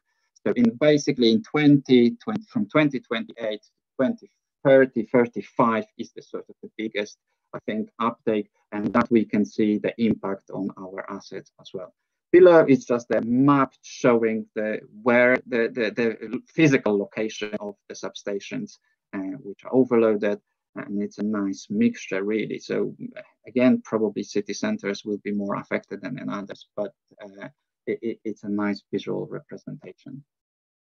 So in basically in 2020, from 2028 to 2030, 35 is the sort of the biggest, I think, uptake, and that we can see the impact on our assets as well. Below is just a map showing the where the, the, the physical location of the substations, uh, which are overloaded, and it's a nice mixture really. So again, probably city centers will be more affected than in others, but uh, it, it's a nice visual representation.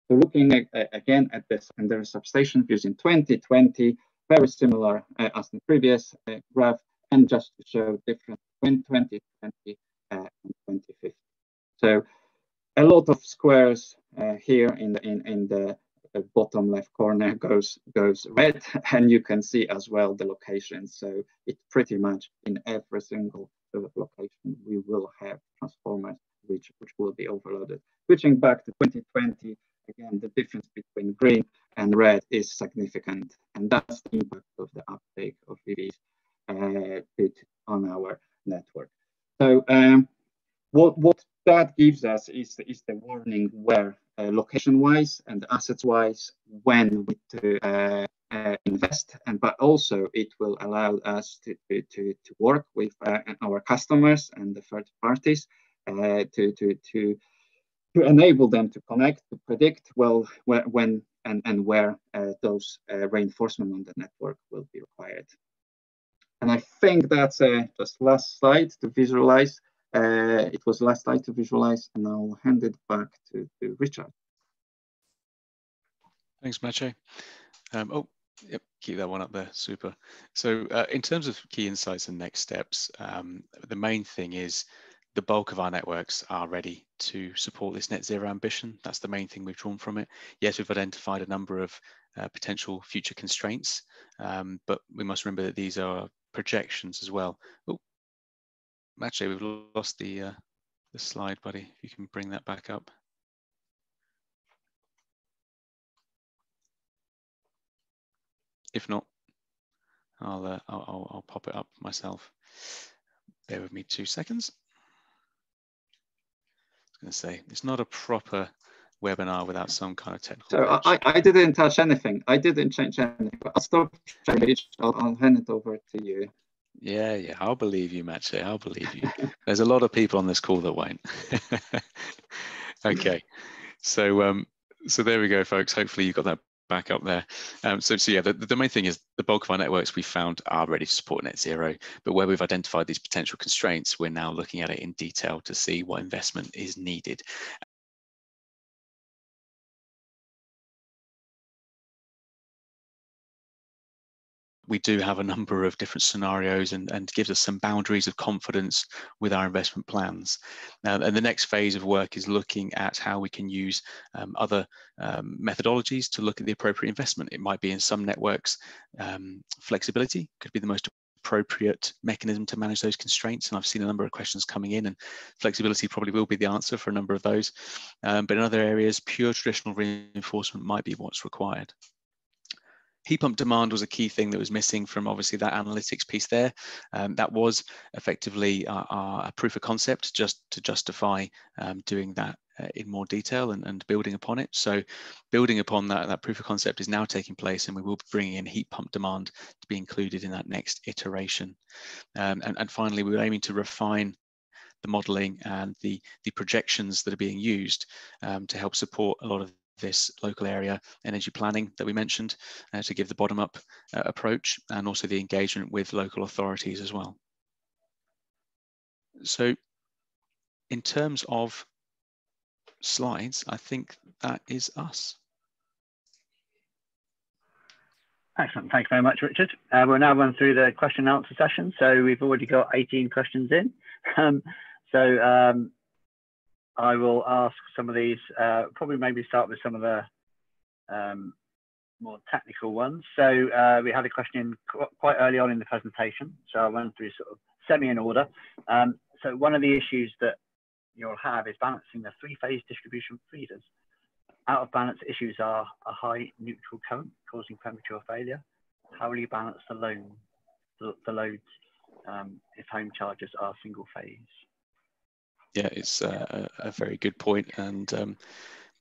So looking at, again at the secondary substation views in 2020, very similar uh, as the previous uh, graph, and just to show different in 2020 uh, and 2050. So a lot of squares here in the in, in the bottom left corner goes goes red, [laughs] and you can see as well the location. So it's pretty much in every single location we will have transformers which, which will be overloaded. Switching back to 2020, again, the difference between green and red is significant, and that's the impact of the uptake of EVs uh, on our network. So um, what, what that gives us is, is the warning where uh, location-wise and assets-wise when we to uh, uh, invest, and but also it will allow us to, to, to work with uh, our customers and the third parties uh, to, to, to, to enable them to connect, to predict well when and, and where uh, those uh, reinforcement on the network will be required. And I think that's uh, just last slide to visualize. Uh, it was last slide to visualize, and I'll hand it back to, to Richard. Thanks, Maciej. Um, oh, Yep, keep that one up there. Super. So, uh, in terms of key insights and next steps, um, the main thing is the bulk of our networks are ready to support this net zero ambition. That's the main thing we've drawn from it. Yes, we've identified a number of uh, potential future constraints, um, but we must remember that these are projections as well. Oh, actually, we've lost the uh, the slide, buddy. If you can bring that back up. If not, I'll, uh, I'll, I'll pop it up myself. Bear with me two seconds going to say it's not a proper webinar without some kind of technical. So I, I didn't touch anything. I didn't change anything. I'll stop I'll, I'll hand it over to you. Yeah, yeah, I'll believe you, Maciej. I'll believe you. There's a lot of people on this call that won't. [laughs] okay, so um, so there we go, folks. Hopefully you got that back up there. Um, so, so yeah, the, the main thing is the bulk of our networks we found are ready to support net zero, but where we've identified these potential constraints, we're now looking at it in detail to see what investment is needed. We do have a number of different scenarios and, and gives us some boundaries of confidence with our investment plans. Now, and the next phase of work is looking at how we can use um, other um, methodologies to look at the appropriate investment. It might be in some networks, um, flexibility could be the most appropriate mechanism to manage those constraints. And I've seen a number of questions coming in and flexibility probably will be the answer for a number of those. Um, but in other areas, pure traditional reinforcement might be what's required heat pump demand was a key thing that was missing from obviously that analytics piece there. Um, that was effectively our, our, proof of concept just to justify um, doing that uh, in more detail and, and, building upon it. So building upon that, that proof of concept is now taking place and we will be bringing in heat pump demand to be included in that next iteration. Um, and, and finally, we we're aiming to refine the modeling and the, the projections that are being used um, to help support a lot of this local area energy planning that we mentioned uh, to give the bottom up uh, approach and also the engagement with local authorities as well. So in terms of slides, I think that is us. Excellent. Thanks very much, Richard. Uh, we'll now run through the question and answer session. So we've already got 18 questions in. [laughs] Um, so um, I will ask some of these, uh, probably maybe start with some of the um, more technical ones. So uh, we had a question qu quite early on in the presentation. So I'll run through sort of semi in order. Um, so one of the issues that you'll have is balancing the three-phase distribution feeders. Out of balance issues are a high neutral current causing premature failure. How will you balance the load, the, the loads um, if home chargers are single phase? Yeah, it's a, a very good point, and um,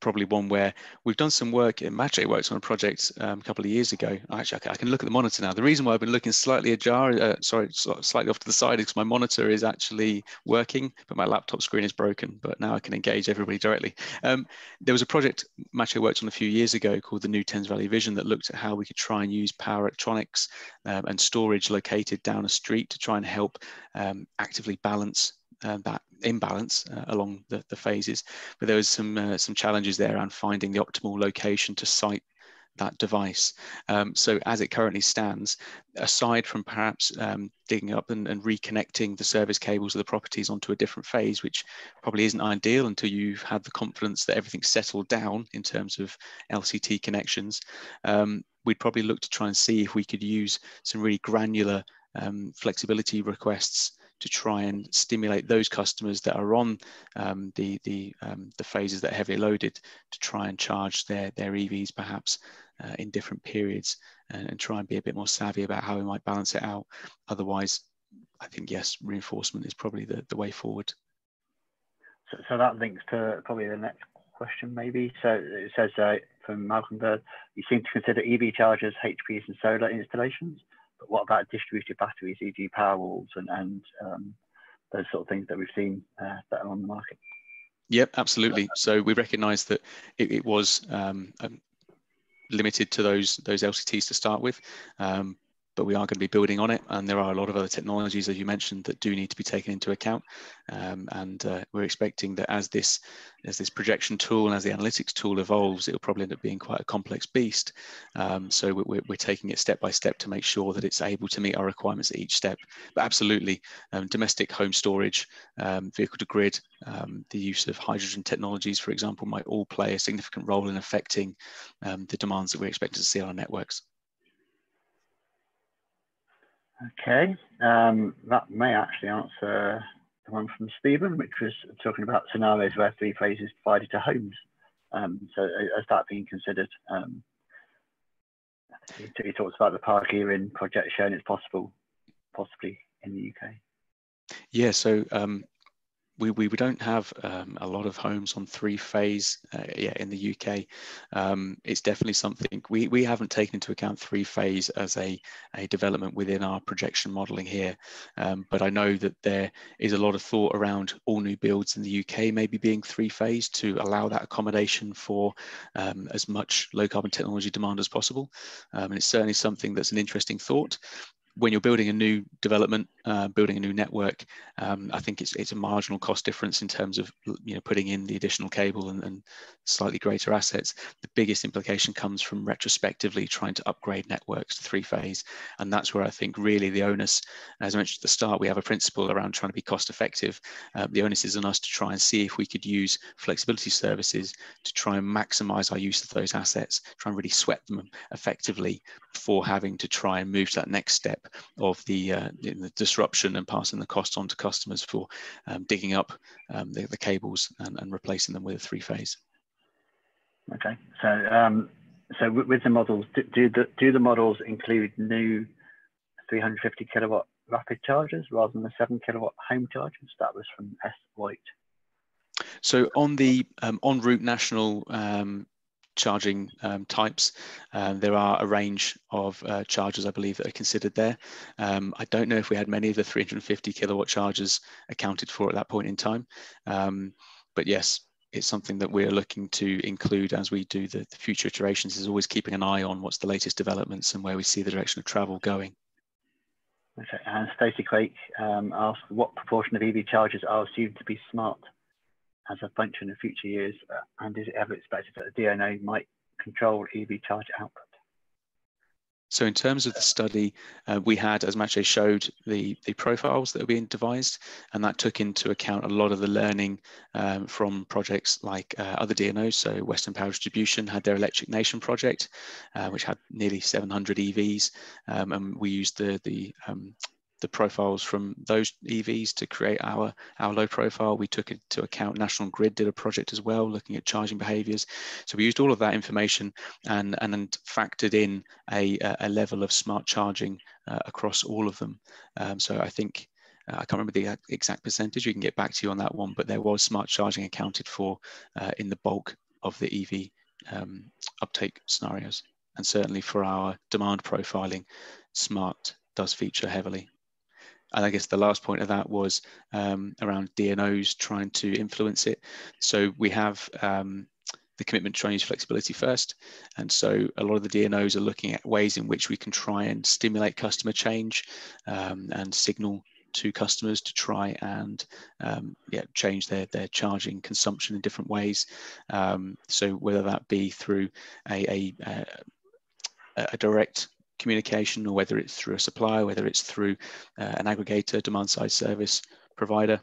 probably one where we've done some work. Maciej worked on a project um, a couple of years ago. Actually, I can look at the monitor now. The reason why I've been looking slightly ajar, uh, sorry, slightly off to the side, is because my monitor is actually working, but my laptop screen is broken. But now I can engage everybody directly. Um, there was a project Maciej worked on a few years ago called the New Thames Valley Vision that looked at how we could try and use power electronics um, and storage located down a street to try and help um, actively balance uh, that imbalance uh, along the, the, phases. But there was some uh, some challenges there around finding the optimal location to site that device. Um, so as it currently stands, aside from perhaps um, digging up and, and, reconnecting the service cables of the properties onto a different phase, which probably isn't ideal until you've had the confidence that everything's settled down in terms of LCT connections, um, we'd probably look to try and see if we could use some really granular um, flexibility requests to try and stimulate those customers that are on um, the the um, the phases that are heavily loaded to try and charge their their EVs perhaps uh, in different periods and, and, try and be a bit more savvy about how we might balance it out. Otherwise, I think yes, reinforcement is probably the, the way forward. So, so that links to probably the next question maybe. So it says uh, from Malcolm Bird, you seem to consider EV chargers, HPs and solar installations. But what about distributed batteries, e.g. Powerwalls and, and um, those sort of things that we've seen uh, that are on the market? Yep, absolutely. So we recognise that it, it was um, um, limited to those those LCTs to start with, um, but we are going to be building on it. And there are a lot of other technologies, as you mentioned, that do need to be taken into account. Um, and uh, we're expecting that as this as this projection tool and as the analytics tool evolves, it will probably end up being quite a complex beast. Um, so we're, we're, taking it step by step to make sure that it's able to meet our requirements at each step. But absolutely, um, domestic home storage, um, vehicle to grid, um, the use of hydrogen technologies, for example, might all play a significant role in affecting um, the demands that we're expecting to see on our networks. Okay, um, that may actually answer the one from Stephen, which was talking about scenarios where three phase is provided to homes. Um, so as that being considered, um, he, talks about the Parc Eirin project showing it's possible, possibly in the UK. Yeah, so um, we, we, we don't have um, a lot of homes on three phase uh, in the UK. Um, it's definitely something we, we haven't taken into account three phase as a, a development within our projection modeling here. Um, but I know that there is a lot of thought around all new builds in the UK maybe being three phase to allow that accommodation for um, as much low carbon technology demand as possible. Um, and it's certainly something that's an interesting thought when you're building a new development, uh, building a new network, um, I think it's it's a marginal cost difference in terms of you know putting in the additional cable and, and, slightly greater assets. The biggest implication comes from retrospectively trying to upgrade networks to three phase, and that's where I think really the onus, as I mentioned at the start, we have a principle around trying to be cost effective. Uh, the onus is on us to try and see if we could use flexibility services to try and maximize our use of those assets, try and really sweat them effectively before having to try and move to that next step of the, uh, the disruption and passing the cost on to customers for um, digging up um, the, the, cables and, and, replacing them with a three phase. Okay, so um, so with the models, do the do the models include new 350 kilowatt rapid chargers rather than the seven kilowatt home chargers? That was from S White. So on the um, en route national um, charging um, types. Um, there are a range of uh, chargers, I believe, that are considered there. Um, I don't know if we had many of the 350 kilowatt chargers accounted for at that point in time. Um, but yes, it's something that we're looking to include as we do the, the future iterations is always keeping an eye on what's the latest developments and where we see the direction of travel going. Okay, and Stacey Quake um, asked what proportion of EV chargers are assumed to be smart? As a function of future years? Uh, and is it ever expected that the DNO might control EV charge output? So in terms of the study, uh, we had, as Maciej showed, the, the profiles that were being devised, and that took into account a lot of the learning um, from projects like uh, other DNOs. So Western Power Distribution had their Electric Nation project, uh, which had nearly 700 EVs, um, and we used the, the um, the profiles from those EVs to create our, our load profile. We took into account National Grid did a project as well, looking at charging behaviors. So we used all of that information and, and, and factored in a, a level of smart charging uh, across all of them. Um, so I think uh, I can't remember the exact percentage. We can get back to you on that one, but there was smart charging accounted for uh, in the bulk of the EV um, uptake scenarios. And certainly for our demand profiling, smart does feature heavily. And I guess the last point of that was um, around DNOs trying to influence it. So we have um, the commitment to try and use flexibility first. And so a lot of the DNOs are looking at ways in which we can try and stimulate customer change um, and signal to customers to try and um, yeah, change their, their charging consumption in different ways. Um, so whether that be through a, a, a, direct communication or whether it's through a supplier, whether it's through uh, an aggregator, demand side service provider,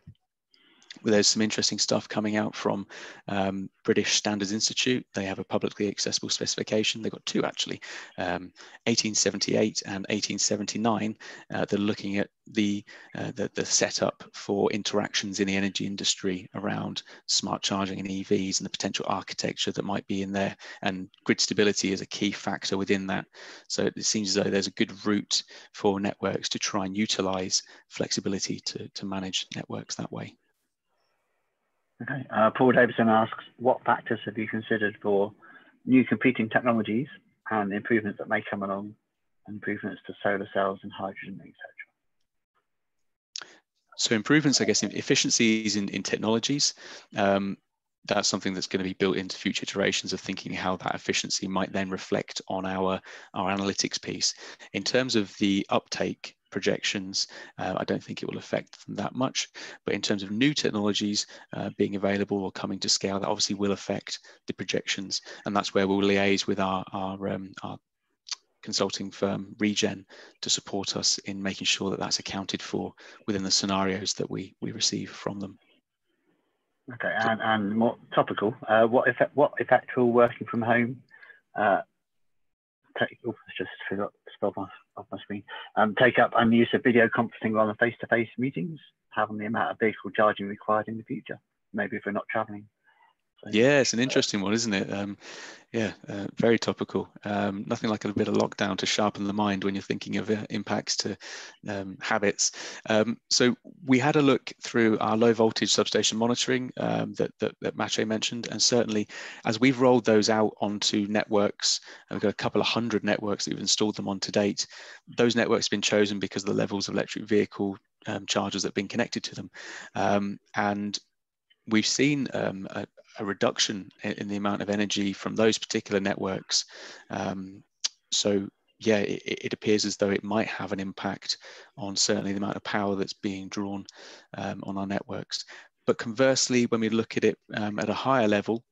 there's some interesting stuff coming out from um, British Standards Institute. They have a publicly accessible specification. They've got two actually, um, 1878 and 1879. Uh, they're looking at the, uh, the, the setup for interactions in the energy industry around smart charging and EVs and the potential architecture that might be in there. And grid stability is a key factor within that. So it seems as though there's a good route for networks to try and utilize flexibility to, to manage networks that way. Okay. Uh, Paul Davidson asks, what factors have you considered for new competing technologies and improvements that may come along, improvements to solar cells and hydrogen, etc.? So improvements, I guess, in efficiencies in, in technologies. Um, that's something that's going to be built into future iterations of thinking how that efficiency might then reflect on our, our analytics piece. In terms of the uptake projections, uh, I don't think it will affect them that much. But in terms of new technologies uh, being available or coming to scale, that obviously will affect the projections. And that's where we'll liaise with our, our, um, our consulting firm Regen to support us in making sure that that's accounted for within the scenarios that we, we receive from them. Okay, and, and more topical, uh, what if what if actual working from home uh, oh, just forgot to spell off, off my screen. Um, take up and use of video conferencing rather than face-to-face -face meetings, having the amount of vehicle charging required in the future, maybe if we're not traveling. Yeah, it's an interesting one, isn't it? Um, yeah, uh, very topical. Um, nothing like a bit of lockdown to sharpen the mind when you're thinking of uh, impacts to um, habits. Um, so we had a look through our low voltage substation monitoring um, that, that, that Maciej mentioned, and certainly as we've rolled those out onto networks, and we've got a couple of hundred networks that we've installed them on to date. Those networks have been chosen because of the levels of electric vehicle um, chargers that have been connected to them. And we've seen um, a, a, reduction in, in, the amount of energy from those particular networks. Um, so yeah, it, it, appears as though it might have an impact on certainly the amount of power that's being drawn um, on our networks. But conversely, when we look at it um, at a higher level,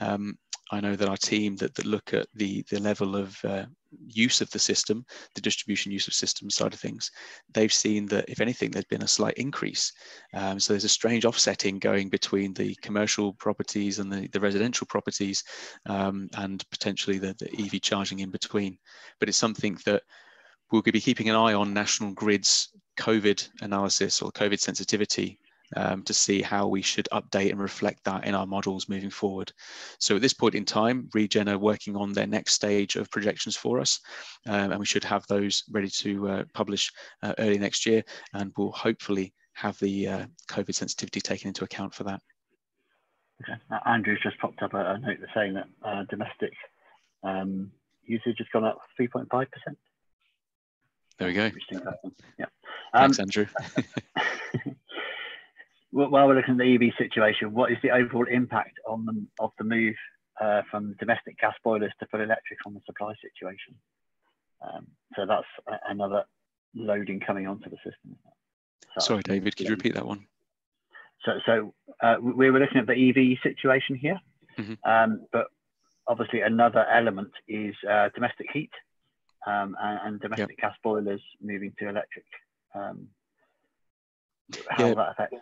um, I know that our team that, that look at the, the level of uh, use of the system, the distribution use of system side of things, they've seen that if anything, there's been a slight increase. Um, so there's a strange offsetting going between the commercial properties and the, the residential properties um, and potentially the, the EV charging in between. But it's something that we'll be keeping an eye on National Grid's COVID analysis or COVID sensitivity um, to see how we should update and reflect that in our models moving forward. So at this point in time, Regen are working on their next stage of projections for us, um, and we should have those ready to uh, publish uh, early next year, and we'll hopefully have the uh, COVID sensitivity taken into account for that. Okay. Andrew's just popped up a, note saying that uh, domestic um, usage has gone up 3.5%. There we go. Interesting. Yeah. Um, Thanks, Andrew. [laughs] [laughs] while we're looking at the EV situation, what is the overall impact on the, of the move uh, from domestic gas boilers to full electric on the supply situation? Um, so that's another loading coming onto the system. So, Sorry, David, could you repeat that one? So, so uh, we were looking at the EV situation here, mm -hmm. um, but obviously another element is uh, domestic heat um, and, and, domestic yep. gas boilers moving to electric. Um, how yeah. that affects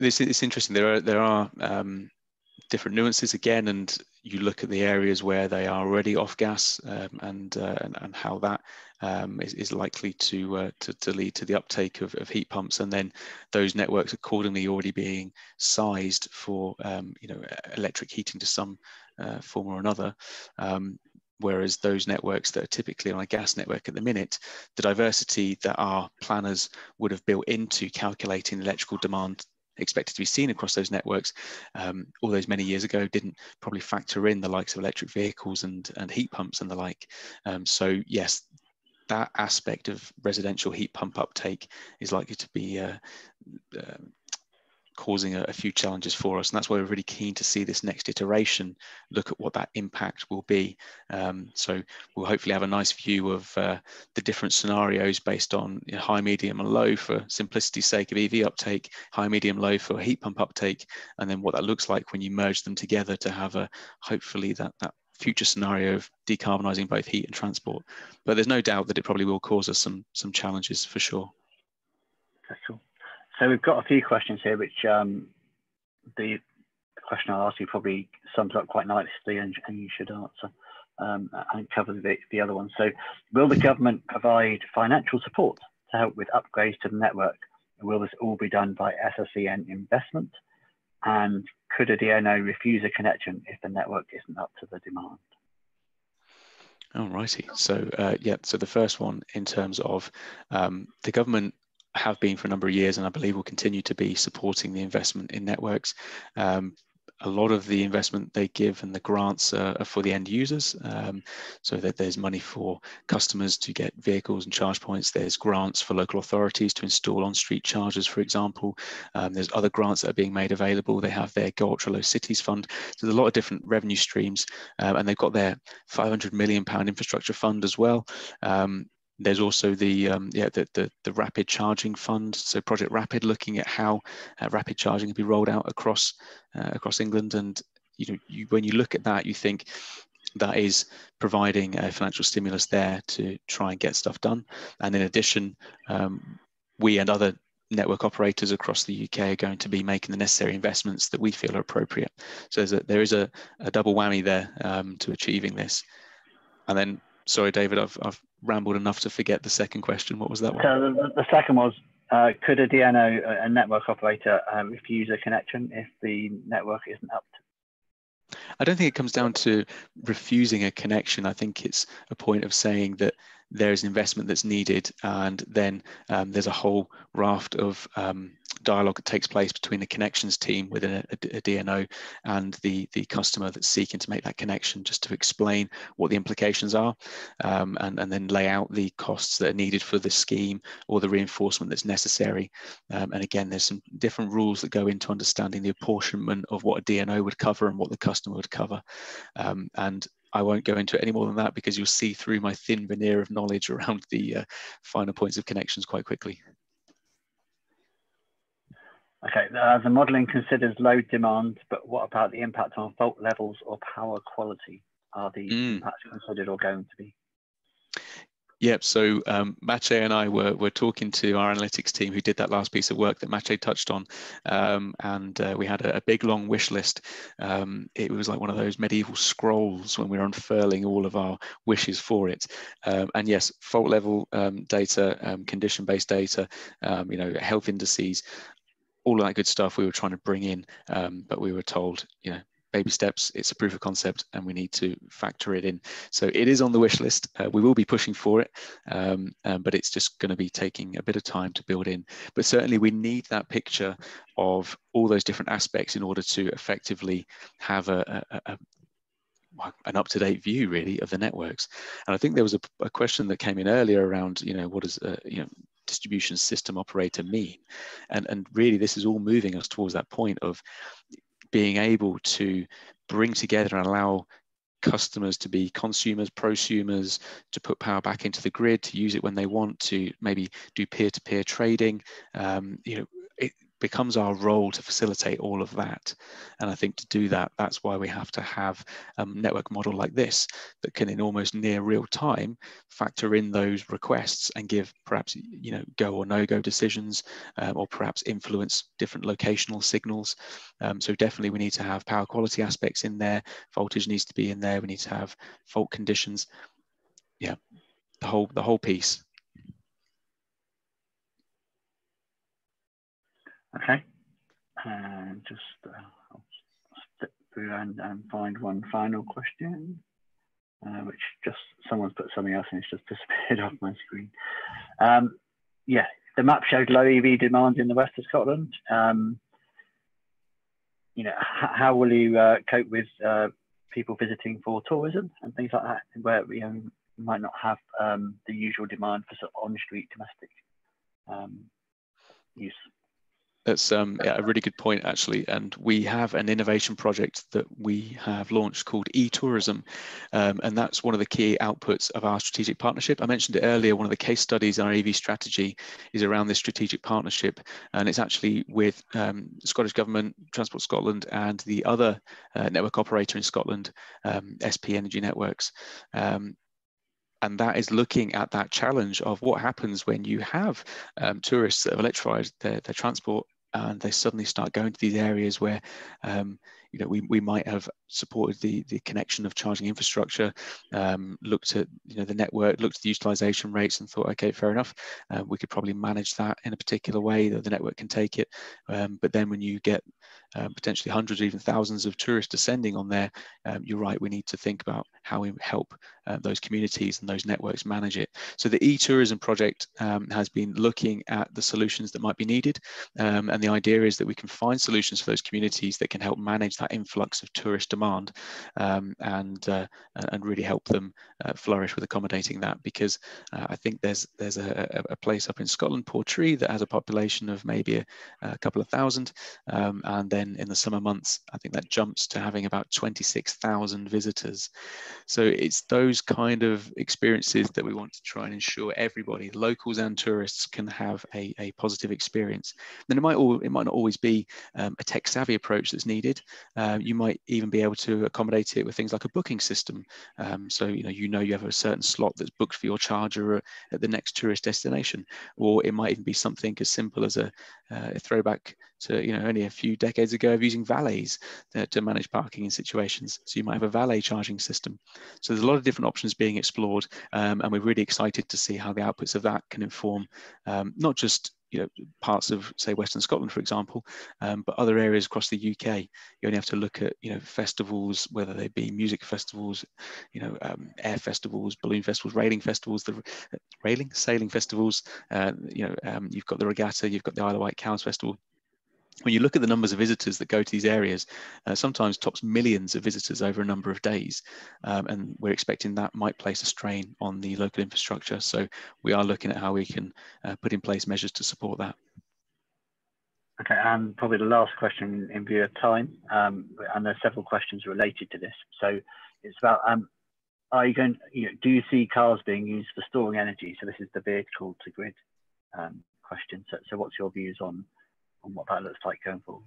it's, it's interesting. There are there are um, different nuances again, and you look at the areas where they are already off gas um, and, uh, and, and how that um, is, is, likely to, uh, to, to lead to the uptake of, of, heat pumps, and then those networks accordingly already being sized for um, you know electric heating to some uh, form or another. Um, whereas those networks that are typically on a gas network at the minute, the diversity that our planners would have built into calculating electrical demand expected to be seen across those networks um, all those many years ago didn't probably factor in the likes of electric vehicles and, and heat pumps and the like. Um, so yes, that aspect of residential heat pump uptake is likely to be uh, uh, causing a, a, few challenges for us. And that's why we're really keen to see this next iteration look at what that impact will be. Um, so we'll hopefully have a nice view of uh, the different scenarios based on you know, high, medium, and low for simplicity's sake of EV uptake, high, medium, low for heat pump uptake, and then what that looks like when you merge them together to have a hopefully that that future scenario of decarbonising both heat and transport. But there's no doubt that it probably will cause us some some challenges for sure. Okay, cool. So we've got a few questions here, which um, the question I'll ask you probably sums up quite nicely and, and you should answer um, and cover the, the other one. So will the government provide financial support to help with upgrades to the network? Will this all be done by SSEN investment? And could a DNO refuse a connection if the network isn't up to the demand? All righty. So uh, yeah, so the first one in terms of um, the government have been for a number of years and I believe will continue to be supporting the investment in networks. Um, a lot of the investment they give and the grants are, are for the end users um, so that there's money for customers to get vehicles and charge points. There's grants for local authorities to install on-street chargers for example. Um, there's other grants that are being made available. They have their go ultra low cities fund. So there's a lot of different revenue streams um, and they've got their 500 million pound infrastructure fund as well. Um, there's also the um, yeah the, the, the rapid charging fund. So Project Rapid, looking at how uh, rapid charging can be rolled out across uh, across England. And you know, you, when you look at that, you think that is providing a financial stimulus there to try and get stuff done. And in addition, um, we and other network operators across the UK are going to be making the necessary investments that we feel are appropriate. So a, there is a, a, double whammy there um, to achieving this. And then sorry, David, I've, I've rambled enough to forget the second question. What was that one? So the, the second was, uh, could a DNO, a network operator, uh, refuse a connection if the network isn't up to? I don't think it comes down to refusing a connection. I think it's a point of saying that there is an investment that's needed, and then um, there's a whole raft of um, dialogue that takes place between the connections team within a, a, a, DNO and the, the customer that's seeking to make that connection, just to explain what the implications are um, and, and then lay out the costs that are needed for the scheme or the reinforcement that's necessary. Um, and again, there's some different rules that go into understanding the apportionment of what a DNO would cover and what the customer would cover. Um, and I won't go into it any more than that because you'll see through my thin veneer of knowledge [laughs] around the uh, finer points of connections quite quickly. Okay, uh, the modelling considers load demand, but what about the impact on fault levels or power quality? Are the mm. impacts considered or going to be? Yep. So um, Maciej and I were, were talking to our analytics team who did that last piece of work that Maciej touched on. Um, and uh, we had a, a, big long wish list. Um, it was like one of those medieval scrolls when we were unfurling all of our wishes for it. Um, and yes, fault level um, data, um, condition based data, you know, health indices, all of that good stuff we were trying to bring in. but we were told, you know, baby steps. It's a proof of concept, and we need to factor it in. So it is on the wish list. Uh, we will be pushing for it, um, um, but it's just going to be taking a bit of time to build in. But certainly, we need that picture of all those different aspects in order to effectively have a, a, a an up-to-date view really of the networks and i think there was a, a, question that came in earlier around you know what is a you know distribution system operator mean and and really this is all moving us towards that point of being able to bring together and allow customers to be consumers, prosumers, to put power back into the grid, to use it when they want, to maybe do peer-to-peer trading. Um, you know, becomes our role to facilitate all of that. And I think to do that, that's why we have to have a network model like this that can in almost near real time factor in those requests and give perhaps, you know, go or no go decisions um, or perhaps influence different locational signals. Um, so definitely we need to have power quality aspects in there. Voltage needs to be in there. We need to have fault conditions. Yeah, the whole, the whole piece. Okay, and just uh, step through and, and find one final question, uh, which just someone's put something else and it's just disappeared [laughs] off my screen. Um, yeah, the map showed low EV demand in the west of Scotland. Um, you know, how will you uh, cope with uh, people visiting for tourism and things like that, where you, might not have um, the usual demand for sort of on-street domestic um, use? That's um, yeah, a really good point, actually. And we have an innovation project that we have launched called e-tourism. Um, and that's one of the key outputs of our strategic partnership. I mentioned it earlier, one of the case studies in our EV strategy is around this strategic partnership. And it's actually with um, Scottish Government, Transport Scotland, and the other uh, network operator in Scotland, um, SP Energy Networks um, and that is looking at that challenge of what happens when you have um, tourists that have electrified their, their transport and they suddenly start going to these areas where um, you know we, we might have supported the the connection of charging infrastructure um, looked at you know the network looked at the utilization rates and thought okay fair enough uh, we could probably manage that in a particular way that the network can take it. Um, but then when you get um, potentially hundreds or even thousands of tourists descending on there um, you're right we need to think about how we help uh, those communities and those networks manage it. So the e-tourism project um, has been looking at the solutions that might be needed um, and the idea is that we can find solutions for those communities that can help manage that influx of tourist demand um, and uh, and really help them uh, flourish with accommodating that. Because uh, I think there's there's a, a, place up in Scotland, Portree, that has a population of maybe a, a couple of thousand, um, and then in the summer months, I think that jumps to having about 26,000 visitors. So it's those kind of experiences that we want to try and ensure everybody, locals and tourists, can have a, a positive experience. Then it might all it might not always be um, a tech savvy approach that's needed. Uh, you might even be able to accommodate it with things like a booking system. Um, so you know you know you have a certain slot that's booked for your charger at the next tourist destination, or it might even be something as simple as a, uh, a throwback to you know only a few decades ago of using valets to, to, manage parking in situations. So you might have a valet charging system. So there's a lot of different options being explored, um, and we're really excited to see how the outputs of that can inform um, not just you know parts of say Western Scotland, for example, um, but other areas across the UK. You only have to look at you know festivals, whether they be music festivals, you know um, air festivals, balloon festivals, railing festivals, the railing sailing festivals. Uh, you know um, you've got the regatta, you've got the Isle of Wight Cowes Festival when you look at the numbers of visitors that go to these areas, uh, sometimes tops millions of visitors over a number of days. Um, and we're expecting that might place a strain on the local infrastructure. So we are looking at how we can uh, put in place measures to support that. Okay, and probably the last question in view of time, um, and there's several questions related to this. So it's about, um, are you going, you know, do you see cars being used for storing energy? So this is the vehicle to grid um, question. So, so what's your views on on what that looks like going forward.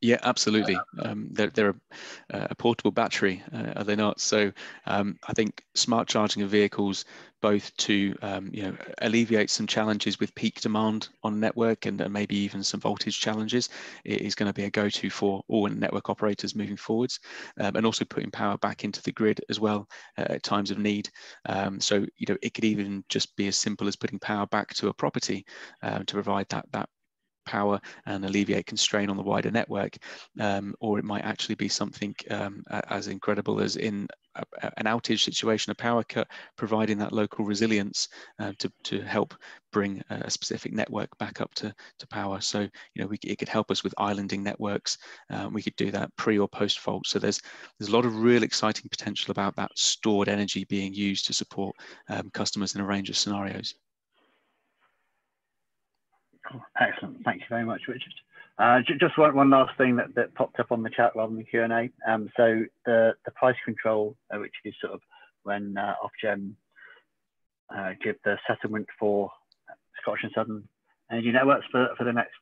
Yeah, absolutely. Um, they're, they're a, a, portable battery, uh, are they not? So um, I think smart charging of vehicles, both to um, you know alleviate some challenges with peak demand on network and uh, maybe even some voltage challenges, is going to be a go-to for all network operators moving forwards, um, and also putting power back into the grid as well uh, at times of need. Um, so you know it could even just be as simple as putting power back to a property uh, to provide that that power and alleviate constraint on the wider network, um, or it might actually be something um, as incredible as in a, an outage situation, a power cut, providing that local resilience uh, to, to help bring a specific network back up to, to power. So, you know, we, it could help us with islanding networks. Um, we could do that pre or post fault. So there's, there's a lot of real exciting potential about that stored energy being used to support um, customers in a range of scenarios. Excellent. Thank you very much, Richard. Uh, just one, one last thing that, that popped up on the chat rather than the Q&A. Um, so the, the price control, uh, which is sort of when uh, Ofgem uh, give the settlement for Scottish and Southern Energy Networks for, for the next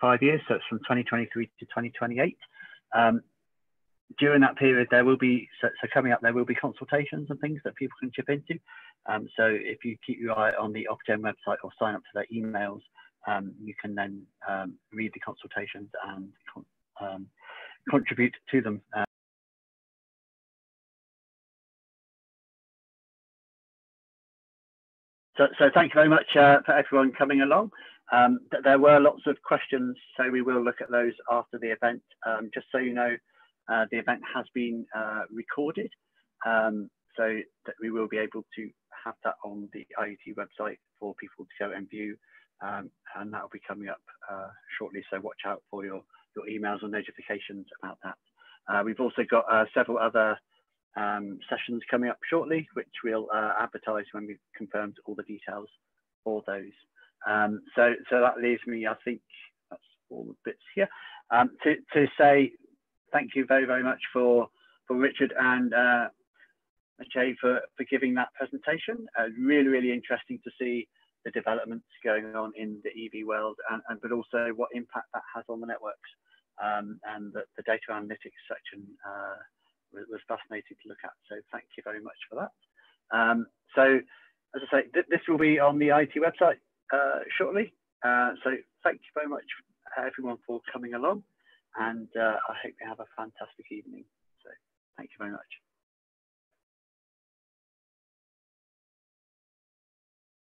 five years, so it's from 2023 to 2028. Um, during that period, there will be, so, so, coming up, there will be consultations and things that people can chip into. Um, so if you keep your eye on the Ofgem website or sign up to their emails, um, you can then um, read the consultations and con um, contribute to them. Uh, so, so thank you very much uh, for everyone coming along. Um, there were lots of questions, so we will look at those after the event. Um, just so you know, uh, the event has been uh, recorded, so that we will be able to have that on the IET website for people to go and view, um, and that will be coming up uh, shortly. So watch out for your your emails or notifications about that. Uh, we've also got uh, several other um, sessions coming up shortly, which we'll uh, advertise when we've confirmed all the details for those. Um, so, so that leaves me, I think that's all the bits here, um, to, to say thank you very, very much for, for Richard and uh, Jay for, for giving that presentation. Uh, really, really interesting to see the developments going on in the EV world, and, and but also what impact that has on the networks. Um, and the, the, data analytics section uh, was, fascinating to look at. So thank you very much for that. Um, so as I say, th this will be on the IT website uh, shortly. Uh, so thank you very much everyone for coming along and uh, I hope you have a fantastic evening. So thank you very much.